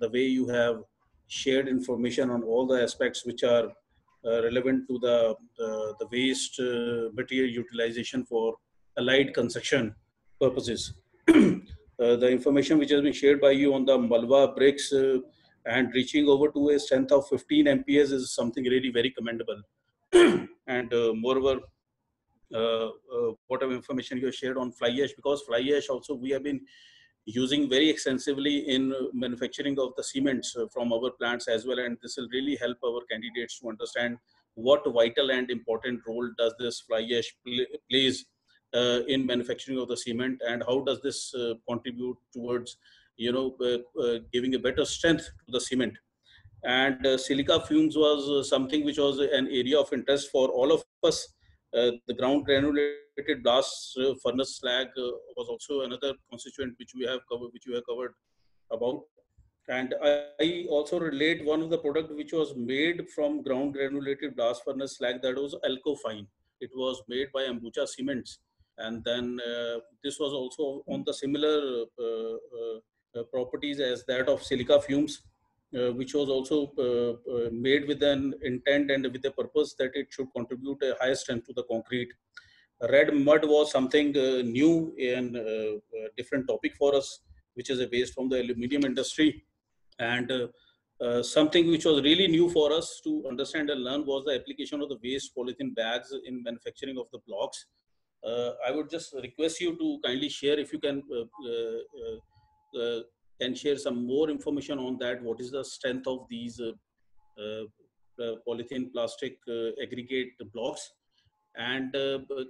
The way you have shared information on all the aspects which are uh, relevant to the the, the waste material utilization for allied construction purposes. the information which has been shared by you on the Malwa bricks and reaching over to a strength of 15 MPS is something really very commendable. and uh, moreover, uh, uh, whatever information you shared on fly ash, because fly ash also we have been using very extensively in manufacturing of the cements uh, from our plants as well, and this will really help our candidates to understand what vital and important role does this fly ash play, plays uh, in manufacturing of the cement, and how does this uh, contribute towards you know, uh, uh, giving a better strength to the cement. And uh, silica fumes was something which was an area of interest for all of us. The ground granulated blast furnace slag was also another constituent which we have covered, which we have covered about. And I also relate one of the product which was made from ground granulated blast furnace slag that was Alcofine. It was made by Ambuja Cements. And then uh, this was also on the similar uh, uh, uh, properties as that of silica fumes, uh, which was also uh, made with an intent and with a purpose that it should contribute a higher strength to the concrete. Red mud was something new and different topic for us, which is a waste from the aluminium industry. And uh, something which was really new for us to understand and learn was the application of the waste polythene bags in manufacturing of the blocks. Uh, I would just request you to kindly share if you can uh, uh, can share some more information on that. What is the strength of these uh, uh, polythene plastic aggregate blocks? And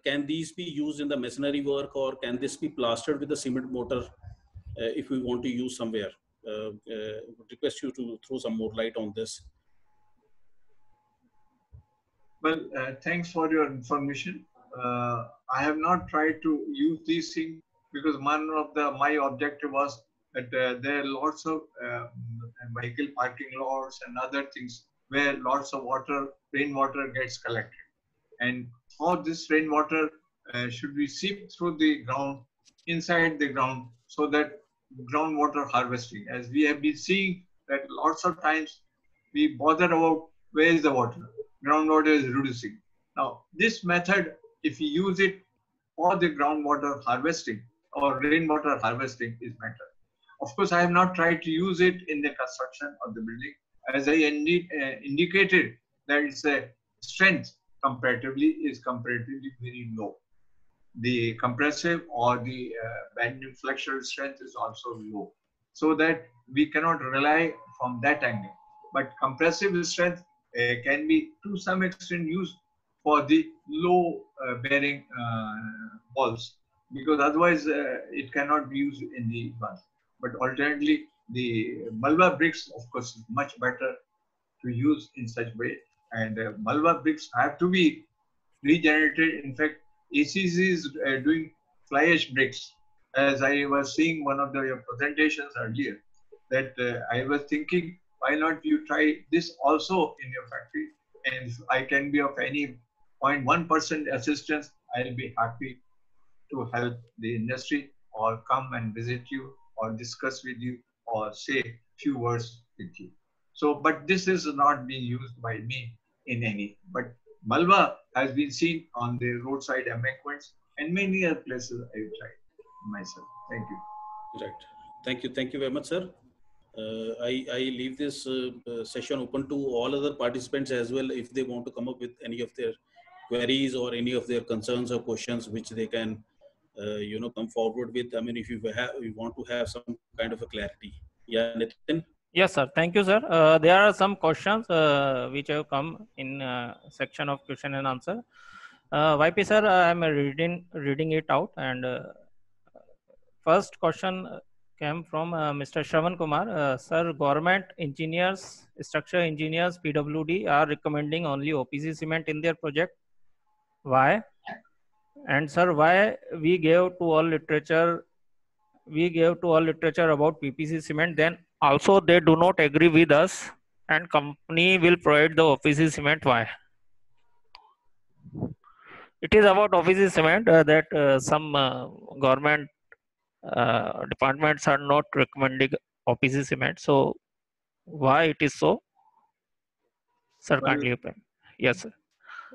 can these be used in the masonry work or can this be plastered with a cement mortar if we want to use somewhere? Uh, would request you to throw some more light on this. Well, uh, thanks for your information. Uh, I have not tried to use these things because one of the my objective was that uh, there are lots of uh, vehicle parking lots and other things where lots of water, rainwater gets collected. And how this rainwater uh, should be seep through the ground, inside the ground, so that groundwater harvesting. As we have been seeing that lots of times we bother about where is the water. Groundwater is reducing. Now, this method, if you use it for the groundwater harvesting or rainwater harvesting is better. Of course, I have not tried to use it in the construction of the building. As I indi uh, indicated, that its a strength comparatively is comparatively very low. The compressive or the uh, bending flexural strength is also low. So that we cannot rely from that angle. But compressive strength uh, can be to some extent used for the low uh, bearing uh, walls because otherwise uh, it cannot be used in the one. But alternately, the Malwa bricks, of course, is much better to use in such way. And uh, Malwa bricks have to be regenerated. In fact, ACC is uh, doing fly ash bricks. As I was seeing one of the presentations earlier, that uh, I was thinking, why not you try this also in your factory? And if I can be of any 0.1% assistance, I'll be happy to help the industry or come and visit you or discuss with you or say few words with you. So, but this is not being used by me in any. But Malwa has been seen on the roadside embankments and many other places I've tried myself. Thank you. Right. Thank you. Thank you very much, sir. Uh, I, I leave this uh, session open to all other participants as well if they want to come up with any of their queries or any of their concerns or questions which they can you know come forward with i mean if you have you want to have some kind of a clarity yeah Nitin? yes sir thank you sir uh, there are some questions uh, which have come in uh, section of question and answer uh, yp sir i am reading reading it out and uh, first question came from uh, Mr. Shravan Kumar. Uh, sir, government engineers, structure engineers, PWD are recommending only OPC cement in their project. Why? And sir, why we gave to all literature, we gave to all literature about PPC cement, then also they do not agree with us and company will provide the OPC cement. Why? It is about OPC cement uh, that uh, some uh, government uh, departments are not recommending OPC cement. So why it is so? Sir, Well- kindly explain. Yes, sir.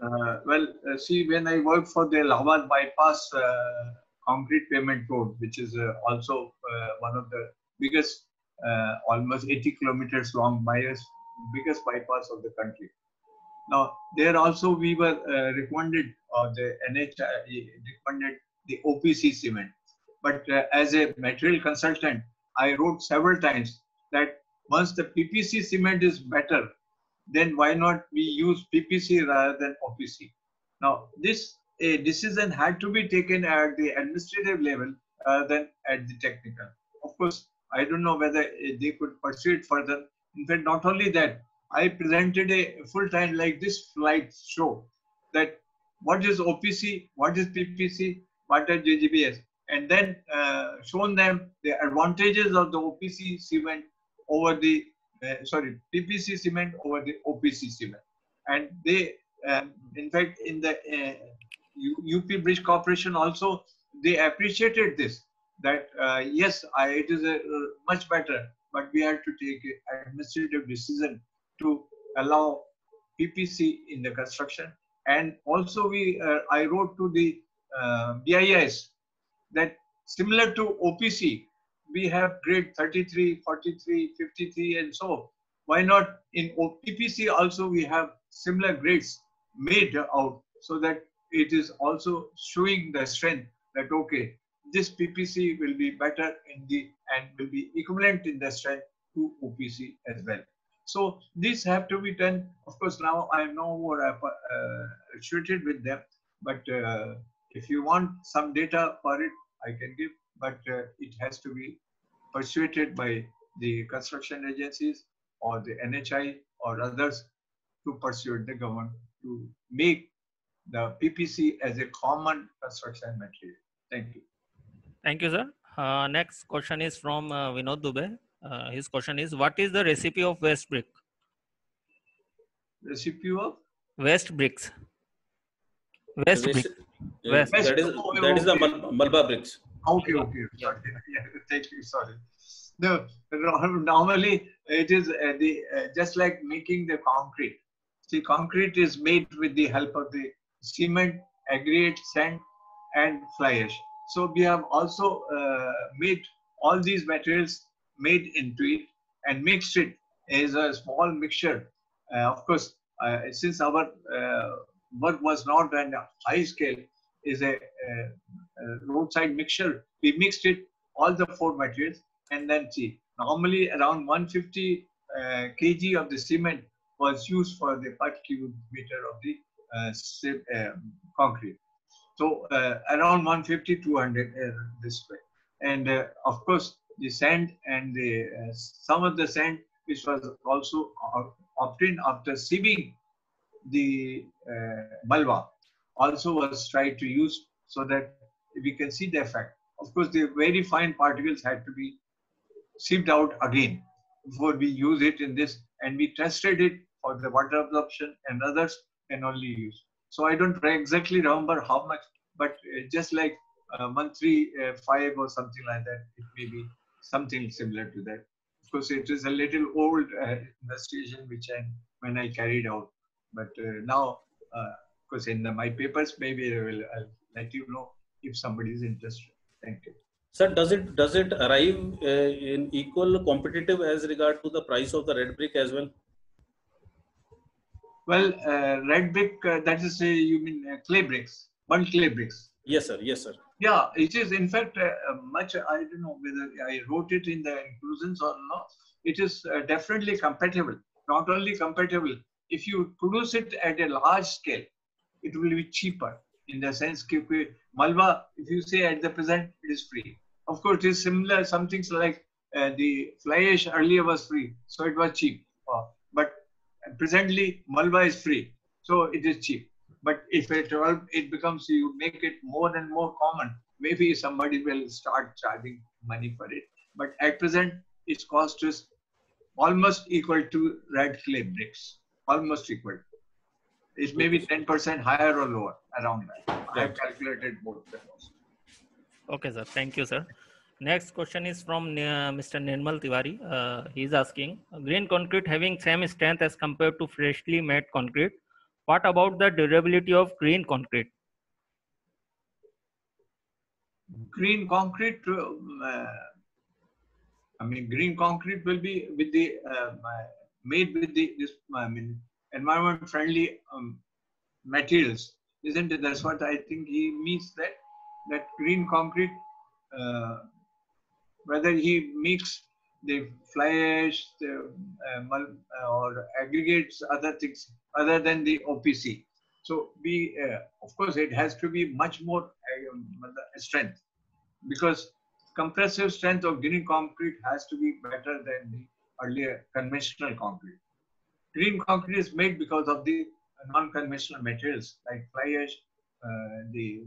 Uh, well, uh, see, when I worked for the Allahabad bypass uh, concrete pavement road, which is uh, also uh, one of the biggest, uh, almost 80 kilometers long, biggest, biggest bypass of the country. Now, there also we were recommended, or the NHI recommended the OPC cement. But as a material consultant, I wrote several times that once the PPC cement is better, then why not we use PPC rather than OPC? Now, this a decision had to be taken at the administrative level rather than at the technical. Of course, I don't know whether eh, they could pursue it further. In fact, not only that, I presented a full time like this slide show that what is OPC, what is PPC, what are GGBS, and then uh, shown them the advantages of the OPC cement over the sorry PPC cement over the OPC cement, and they um, in fact in the uh, UP Bridge Corporation also they appreciated this that uh, yes I, it is a, uh, much better, but we had to take administrative decision to allow PPC in the construction, and also we uh, I wrote to the uh, BIS that similar to OPC we have grade 33, 43, 53, and so. Why not in OPPC also we have similar grades made out so that it is also showing the strength that okay, this PPC will be better in the and will be equivalent in the strength to OPC as well. So these have to be done. Of course, now I am no more uh, uh, with them, but uh, if you want some data for it, I can give. But uh, it has to be persuaded by the construction agencies or the NHI or others to persuade the government to make the PPC as a common construction material. Thank you. Thank you, sir. Uh, next question is from uh, Vinod Dubey. Uh, his question is, what is the recipe of waste brick? Recipe of Waste bricks. Waste brick. This- West. that is that is the okay. Malba bricks. Okay, okay. Sorry. Yeah, thank you. Sorry. No, no, normally it is uh, the uh, just like making the concrete. See, concrete is made with the help of the cement, aggregate, sand, and fly ash. So we have also uh, made all these materials made into it and mixed it as a small mixture. Uh, of course, uh, since our uh, work was not on a high scale, is a, roadside mixture. We mixed it, all the four materials, and then see. Normally, around 150 uh, kg of the cement was used for the per cubic meter of the uh, um, concrete. So uh, around 150, 200 uh, this way. And uh, of course, the sand and the uh, some of the sand which was also uh, obtained after sieving the uh, malwa also was tried to use so that we can see the effect. Of course, the very fine particles had to be sieved out again before we use it in this, and we tested it for the water absorption and others can only use. So I don't exactly remember how much, but uh, just like uh, monthly uh, five or something like that, it may be something similar to that. Of course, it is a little old uh, investigation which I when I carried out, but uh, now, uh, of course, in the, my papers, maybe I will I'll let you know if somebody is interested. Thank you. Sir, does it does it arrive uh, in equal competitive as regard to the price of the red brick as well? Well, uh, red brick, uh, that is, uh, you mean uh, clay bricks, burnt clay bricks. Yes, sir. Yes, sir. Yeah, it is in fact uh, uh, much, I don't know whether I wrote it in the inclusions or not. It is uh, definitely compatible. Not only compatible, if you produce it at a large scale, it will be cheaper in the sense Malwa, if you say at the present, it is free. Of course, it is similar, some things like uh, the fly ash earlier was free, so it was cheap. Uh, but presently, Malwa is free, so it is cheap. But if it, it becomes, you make it more and more common, maybe somebody will start charging money for it. But at present, its cost is almost equal to red clay bricks, almost equal. It may be 10% higher or lower around that. I have calculated both the costs. Okay, sir. Thank you, sir. Next question is from uh, Mr. Nirmal Tiwari. Uh, he is asking, green concrete having same strength as compared to freshly made concrete. What about the durability of green concrete? Green concrete, uh, I mean, green concrete will be with the um, uh, made with the this I mean environment friendly um, materials, isn't it? That's what I think he means that that green concrete, uh, whether he makes the fly ash, the, uh, uh, or aggregates other things other than the OPC. So we, uh, of course, it has to be much more um, strength because compressive strength of green concrete has to be better than the earlier conventional concrete. Green concrete is made because of the non-conventional materials like fly ash, uh, the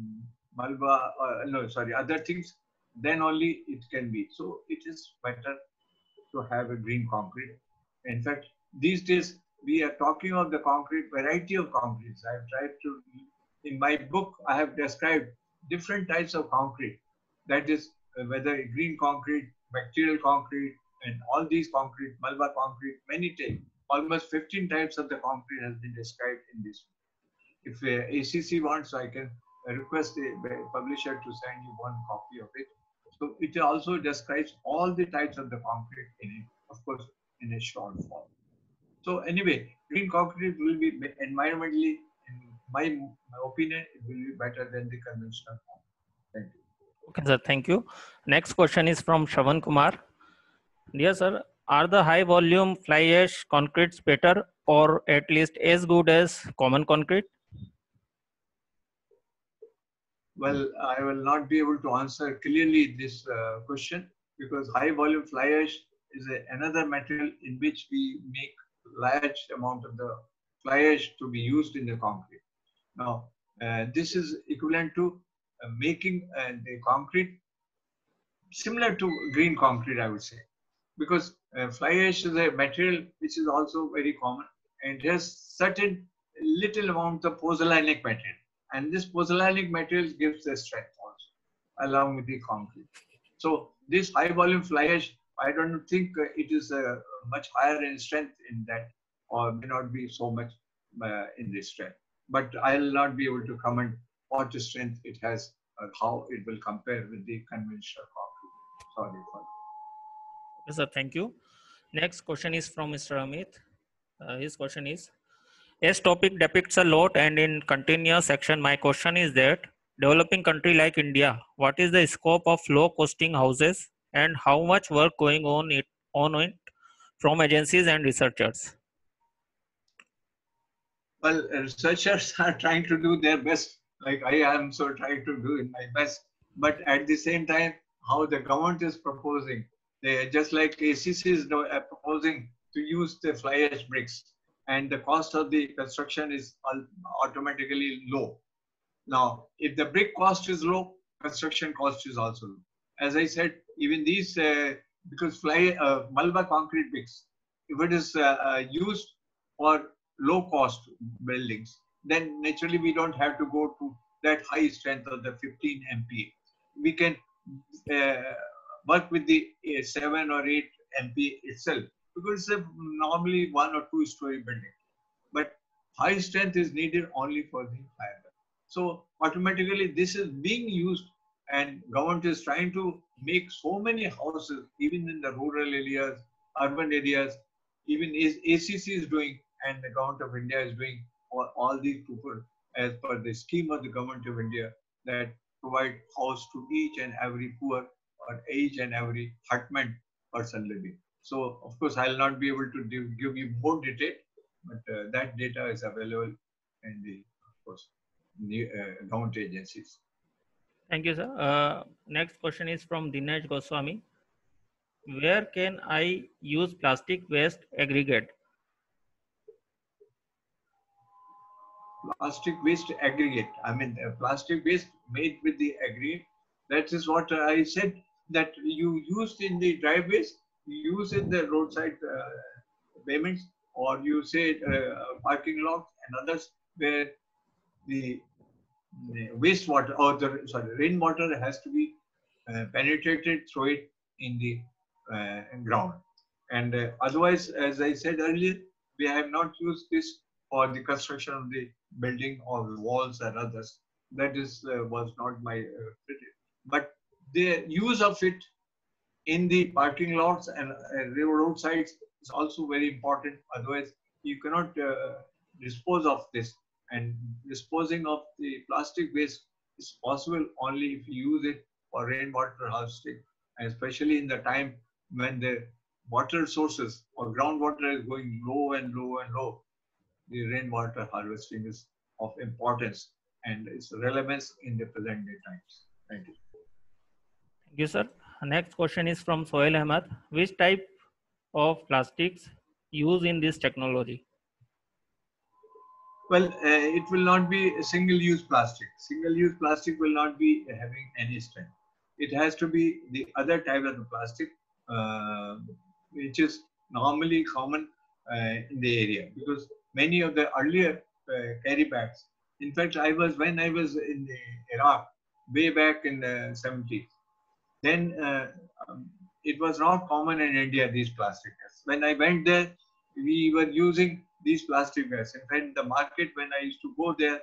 Malwa, uh, no, sorry, other things, then only it can be. So it is better to have a green concrete. In fact, these days we are talking of the concrete, variety of concretes. I have tried to, in my book, I have described different types of concrete. That is, uh, whether green concrete, bacterial concrete, and all these concrete, Malwa concrete, many types, almost 15 types of the concrete has been described in this. If uh, ACC wants, I can request the publisher to send you one copy of it. So it also describes all the types of the concrete in it, of course, in a short form. So anyway, green concrete will be environmentally, in my, my opinion, it will be better than the conventional concrete. Thank you. Okay, sir. Thank you. Next question is from Shavan Kumar. Dear sir, are the high volume fly ash concretes better or at least as good as common concrete? Well, I will not be able to answer clearly this uh, question because high volume fly ash is a, another material in which we make large amount of the fly ash to be used in the concrete. Now, uh, this is equivalent to uh, making uh, the concrete similar to green concrete, I would say, because uh, fly ash is a material which is also very common and has certain little amount of pozzolanic material. And this pozzolanic material gives the strength also, along with the concrete. So this high volume fly ash, I don't think uh, it is uh, much higher in strength in that, or may not be so much uh, in this strength. But I'll not be able to comment what strength it has, or how it will compare with the conventional concrete. Sorry for that. Yes, sir. Thank you. Next question is from Mr. Amit. Uh, his question is, as topic depicts a lot and in continuous section, my question is that developing country like India, what is the scope of low costing houses and how much work going on it on it from agencies and researchers? Well, researchers are trying to do their best, like I am so trying to do my best. But at the same time, how the government is proposing they, just like ACC is uh, proposing to use the fly ash bricks, and the cost of the construction is automatically low. Now, if the brick cost is low, construction cost is also low. As I said, even these, uh, because fly uh, concrete bricks, if it is uh, uh used for low cost buildings, then naturally we don't have to go to that high strength of the 15 MPa. We can uh, work with the 7 or 8 MP itself because it's a normally one or two story building. But high strength is needed only for the fire. So automatically this is being used and government is trying to make so many houses, even in the rural areas, urban areas, even ACC is doing and the government of India is doing for all these people as per the scheme of the government of India that provide house to each and every poor or each and every hutment person living. So of course, I'll not be able to give you more detail, but uh, that data is available in the, of course, new, uh, government agencies. Thank you, sir. Uh, next question is from Dinesh Goswami. Where can I use plastic waste aggregate? Plastic waste aggregate. I mean, plastic waste made with the aggregate. That is what I said that you used in the driveways, you use in the roadside uh, payments, or you say uh, parking lots and others where the, the wastewater or the sorry rainwater has to be uh, penetrated through it in the uh, ground. And uh, otherwise, as I said earlier, we have not used this for the construction of the building or the walls and others. That is uh, was not my but the use of it in the parking lots and uh, roadsides is also very important. Otherwise, you cannot uh, dispose of this. And disposing of the plastic waste is possible only if you use it for rainwater harvesting, especially in the time when the water sources or groundwater is going low and low and low. The rainwater harvesting is of importance and its relevance in the present day times. Thank you. You, sir. Next question is from Sohail Ahmed. Which type of plastics use in this technology? Well, uh, it will not be a single-use plastic. Single-use plastic will not be having any strength. It has to be the other type of the plastic, uh, which is normally common uh, in the area because many of the earlier uh, carry bags. In fact, I was when I was in Iraq way back in the 70s. Then uh, um, it was not common in India, these plastic bags. When I went there, we were using these plastic bags. In fact, the market, when I used to go there,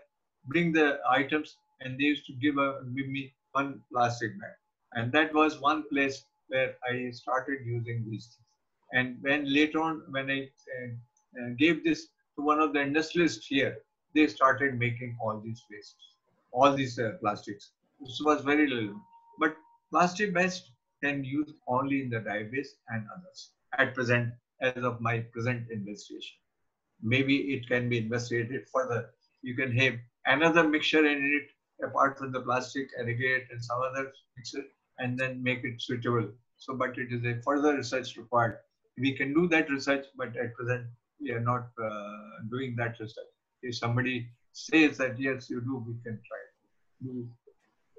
bring the items, and they used to give, a, give me one plastic bag. And that was one place where I started using these things. And when later on, when I uh, uh, gave this to one of the industrialists here, they started making all these wastes, all these uh, plastics. This was very little. But Plastic waste can be used only in the driveways and others at present as of my present investigation. Maybe it can be investigated further. You can have another mixture in it apart from the plastic aggregate and some other mixture and then make it suitable. So, but it is a further research required. We can do that research, but at present we are not uh, doing that research. If somebody says that yes, you do, we can try.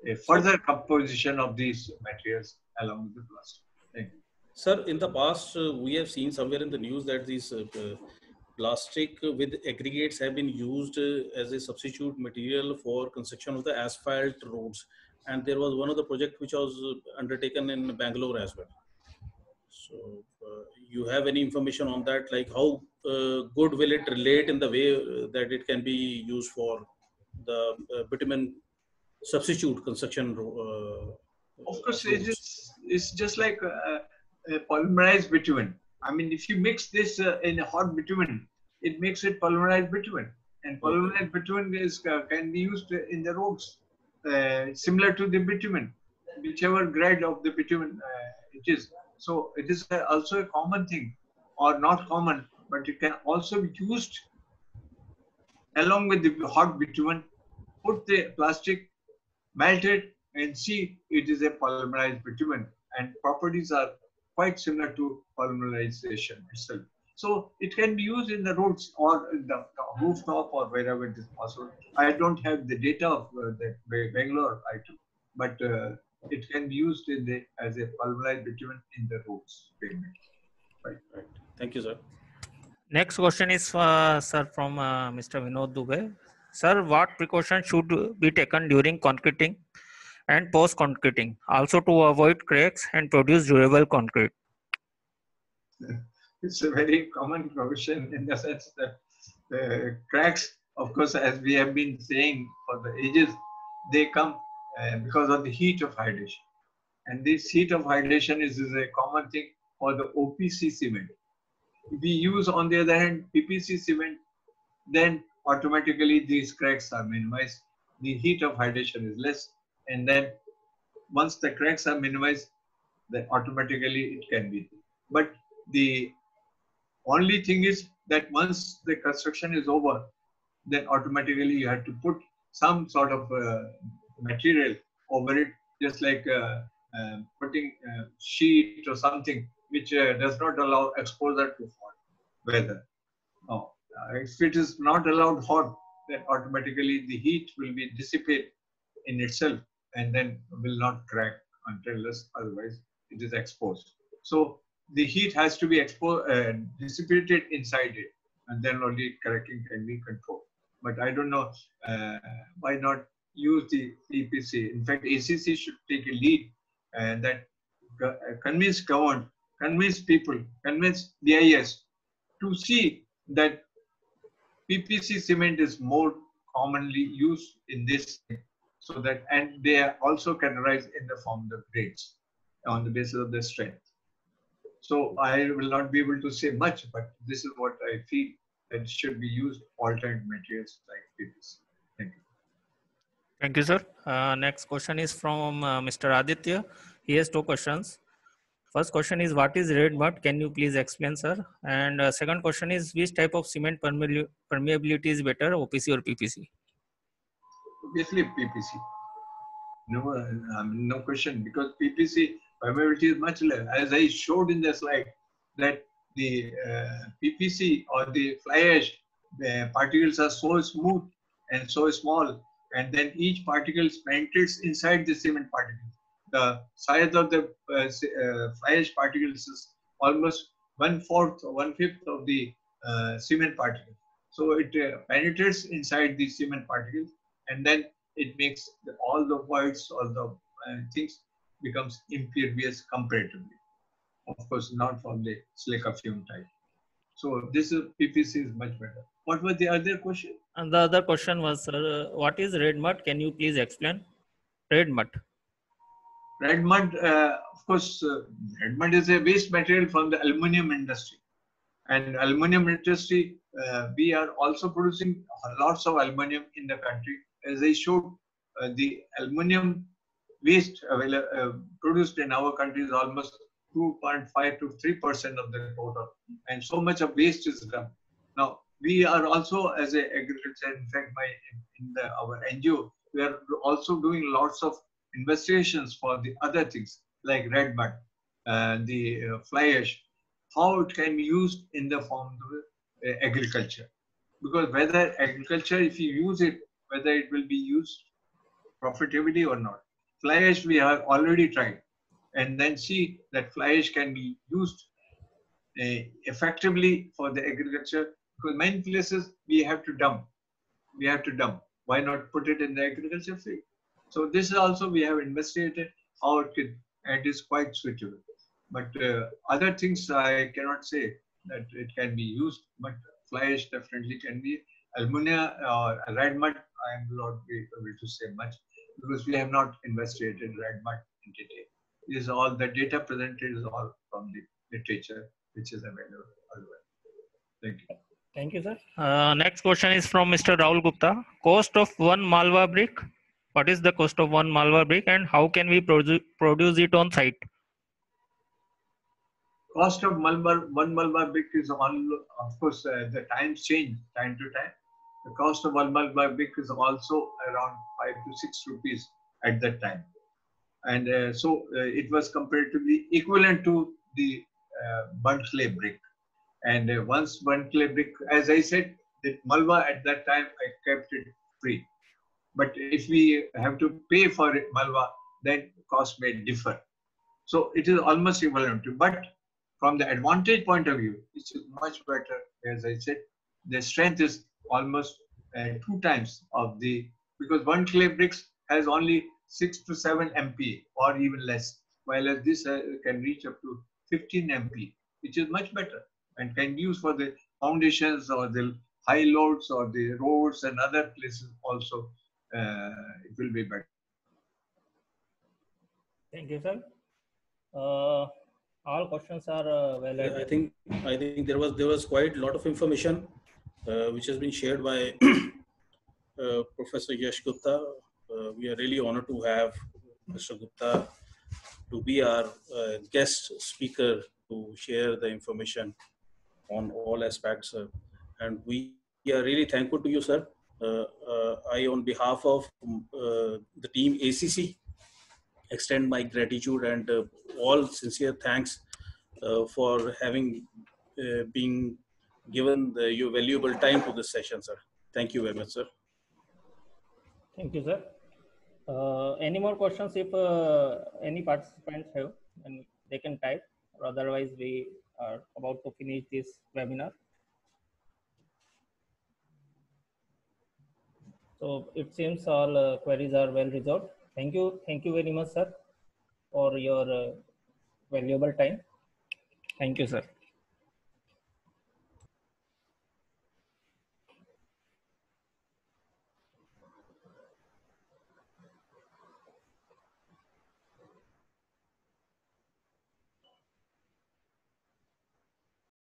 A further composition of these materials along with the plastic. Thank you. Sir, in the past, uh, we have seen somewhere in the news that these uh, uh plastic with aggregates have been used uh, as a substitute material for construction of the asphalt roads. And there was one of the project which was uh, undertaken in Bangalore as well. So, uh, you have any information on that? Like how good will it relate in the way that it can be used for the bitumen substitute construction. Uh, of course, it's just, it's just like a polymerized bitumen. I mean, if you mix this uh, in a hot bitumen, it makes it polymerized bitumen. And polymerized bitumen is, uh, can be used in the roads, uh, similar to the bitumen, whichever grade of the bitumen uh, it is. So it is also a common thing, or not common, but it can also be used along with the hot bitumen. Put the plastic melt it and see it is a polymerized bitumen and properties are quite similar to polymerization itself. So it can be used in the roads or in the rooftop or wherever it is possible. I don't have the data of uh, the Bangalore item, but uh, it can be used in the as a polymerized bitumen in the roads. Right. right. Thank you, sir. Next question is, uh, sir, from uh, Mr. Vinod Dubey. Sir, what precautions should be taken during concreting and post concreting, also to avoid cracks and produce durable concrete? It's a very common question in the sense that the cracks, of course, as we have been saying for the ages, they come uh, because of the heat of hydration. And this heat of hydration is, is a common thing for the OPC cement. We use, on the other hand, PPC cement, then automatically these cracks are minimized. The heat of hydration is less. And then once the cracks are minimized, then automatically it can be. But the only thing is that once the construction is over, then automatically you have to put some sort of uh, material over it, just like uh, uh, putting a sheet or something which uh, does not allow exposure to hot weather. Uh, if it is not allowed hot, then automatically the heat will be dissipated in itself and then will not crack until otherwise it is exposed. So the heat has to be exposed, uh, dissipated inside it, and then only cracking can be controlled. But I don't know uh, why not use the PPC. In fact, ACC should take a lead and that uh, convince government, convince people, convince BIS to see that PPC cement is more commonly used in this so that and they are also categorized in the form of grades on the basis of their strength. So I will not be able to say much, but this is what I feel that should be used alternate materials like PPC. Thank you. Thank you, sir. Uh, next question is from uh, Mr. Aditya. He has two questions. First question is what is red mud? Can you please explain, sir? And uh, second question is which type of cement permeability is better, OPC or PPC? Obviously, PPC. No, um, no question because PPC permeability is much less. As I showed in the slide, that the uh, PPC or the fly ash the particles are so smooth and so small, and then each particle penetrates inside the cement particle. The size of the uh, uh, ash particles is almost one fourth or one fifth of the uh, cement particle. So it uh, penetrates inside the cement particles, and then it makes the, all the voids, all the uh, things becomes impervious comparatively. Of course, not for the silica fume type. So this is PPC is much better. What was the other question? And the other question was, sir, uh, what is red mud? Can you please explain? Red mud. Red mud, uh, of course, uh, red mud is a waste material from the aluminum industry. And aluminum industry, uh, we are also producing lots of aluminum in the country. As I showed, uh, the aluminum waste uh, produced in our country is almost 2.5 to 3 percent of the total, and so much of waste is done. Now we are also as a agriculture, in fact, my in the, our NGO, we are also doing lots of investigations for the other things like red mud, uh, the uh, fly ash, how it can be used in the form of uh, agriculture. Because whether agriculture, if you use it, whether it will be used profitably or not. Fly ash we have already tried. And then see that fly ash can be used uh, effectively for the agriculture. Because many places we have to dump. We have to dump. Why not put it in the agriculture field so this is also we have investigated how it could and it is quite suitable but uh, other things i cannot say that it can be used but fly ash definitely can be alumina or red mud i am not able to say much because we have not investigated red mud in detail. This is all the data presented is all from the literature which is available Thank you. Thank you, sir. Uh, next question is from Mr. Rahul Gupta. Cost of one Malwa brick. What is the cost of one Malwa brick and how can we produ produce it on site? Cost of Malwa, one Malwa brick is of course, uh, the times change time to time the cost of one bulb brick is also around five to six rupees at that time. And uh, so uh, it was comparatively equivalent to the uh, burnt clay brick. And uh, once burnt clay brick, as I said, the Malwa at that time, I kept it free. But if we have to pay for it, Malwa, then cost may differ. So it is almost equivalent but from the advantage point of view, it is much better. As I said, the strength is almost uh, two times of the, because one clay bricks has only six to seven MP or even less, while this uh, can reach up to 15 MP, which is much better and can be used for the foundations or the high loads or the roads and other places also. Uh, it will be better. Thank you, sir. Uh, all questions are uh, well. I think I think there was there was quite a lot of information uh, which has been shared by uh, Professor Yash Gupta. Uh, we are really honored to have Mr. Gupta to be our guest speaker to share the information on all aspects. and we are really thankful to you, sir. I, on behalf of the team ACC, extend my gratitude and uh, all sincere thanks uh, for having uh, being given the, your valuable time to this session, sir. Thank you very much, sir. Thank you, sir. Uh, any more questions if uh, any participants have, they can type, otherwise we are about to finish this webinar. So it seems all uh, queries are well resolved. Thank you. Thank you very much, sir, for your uh, valuable time. Thank you, sir.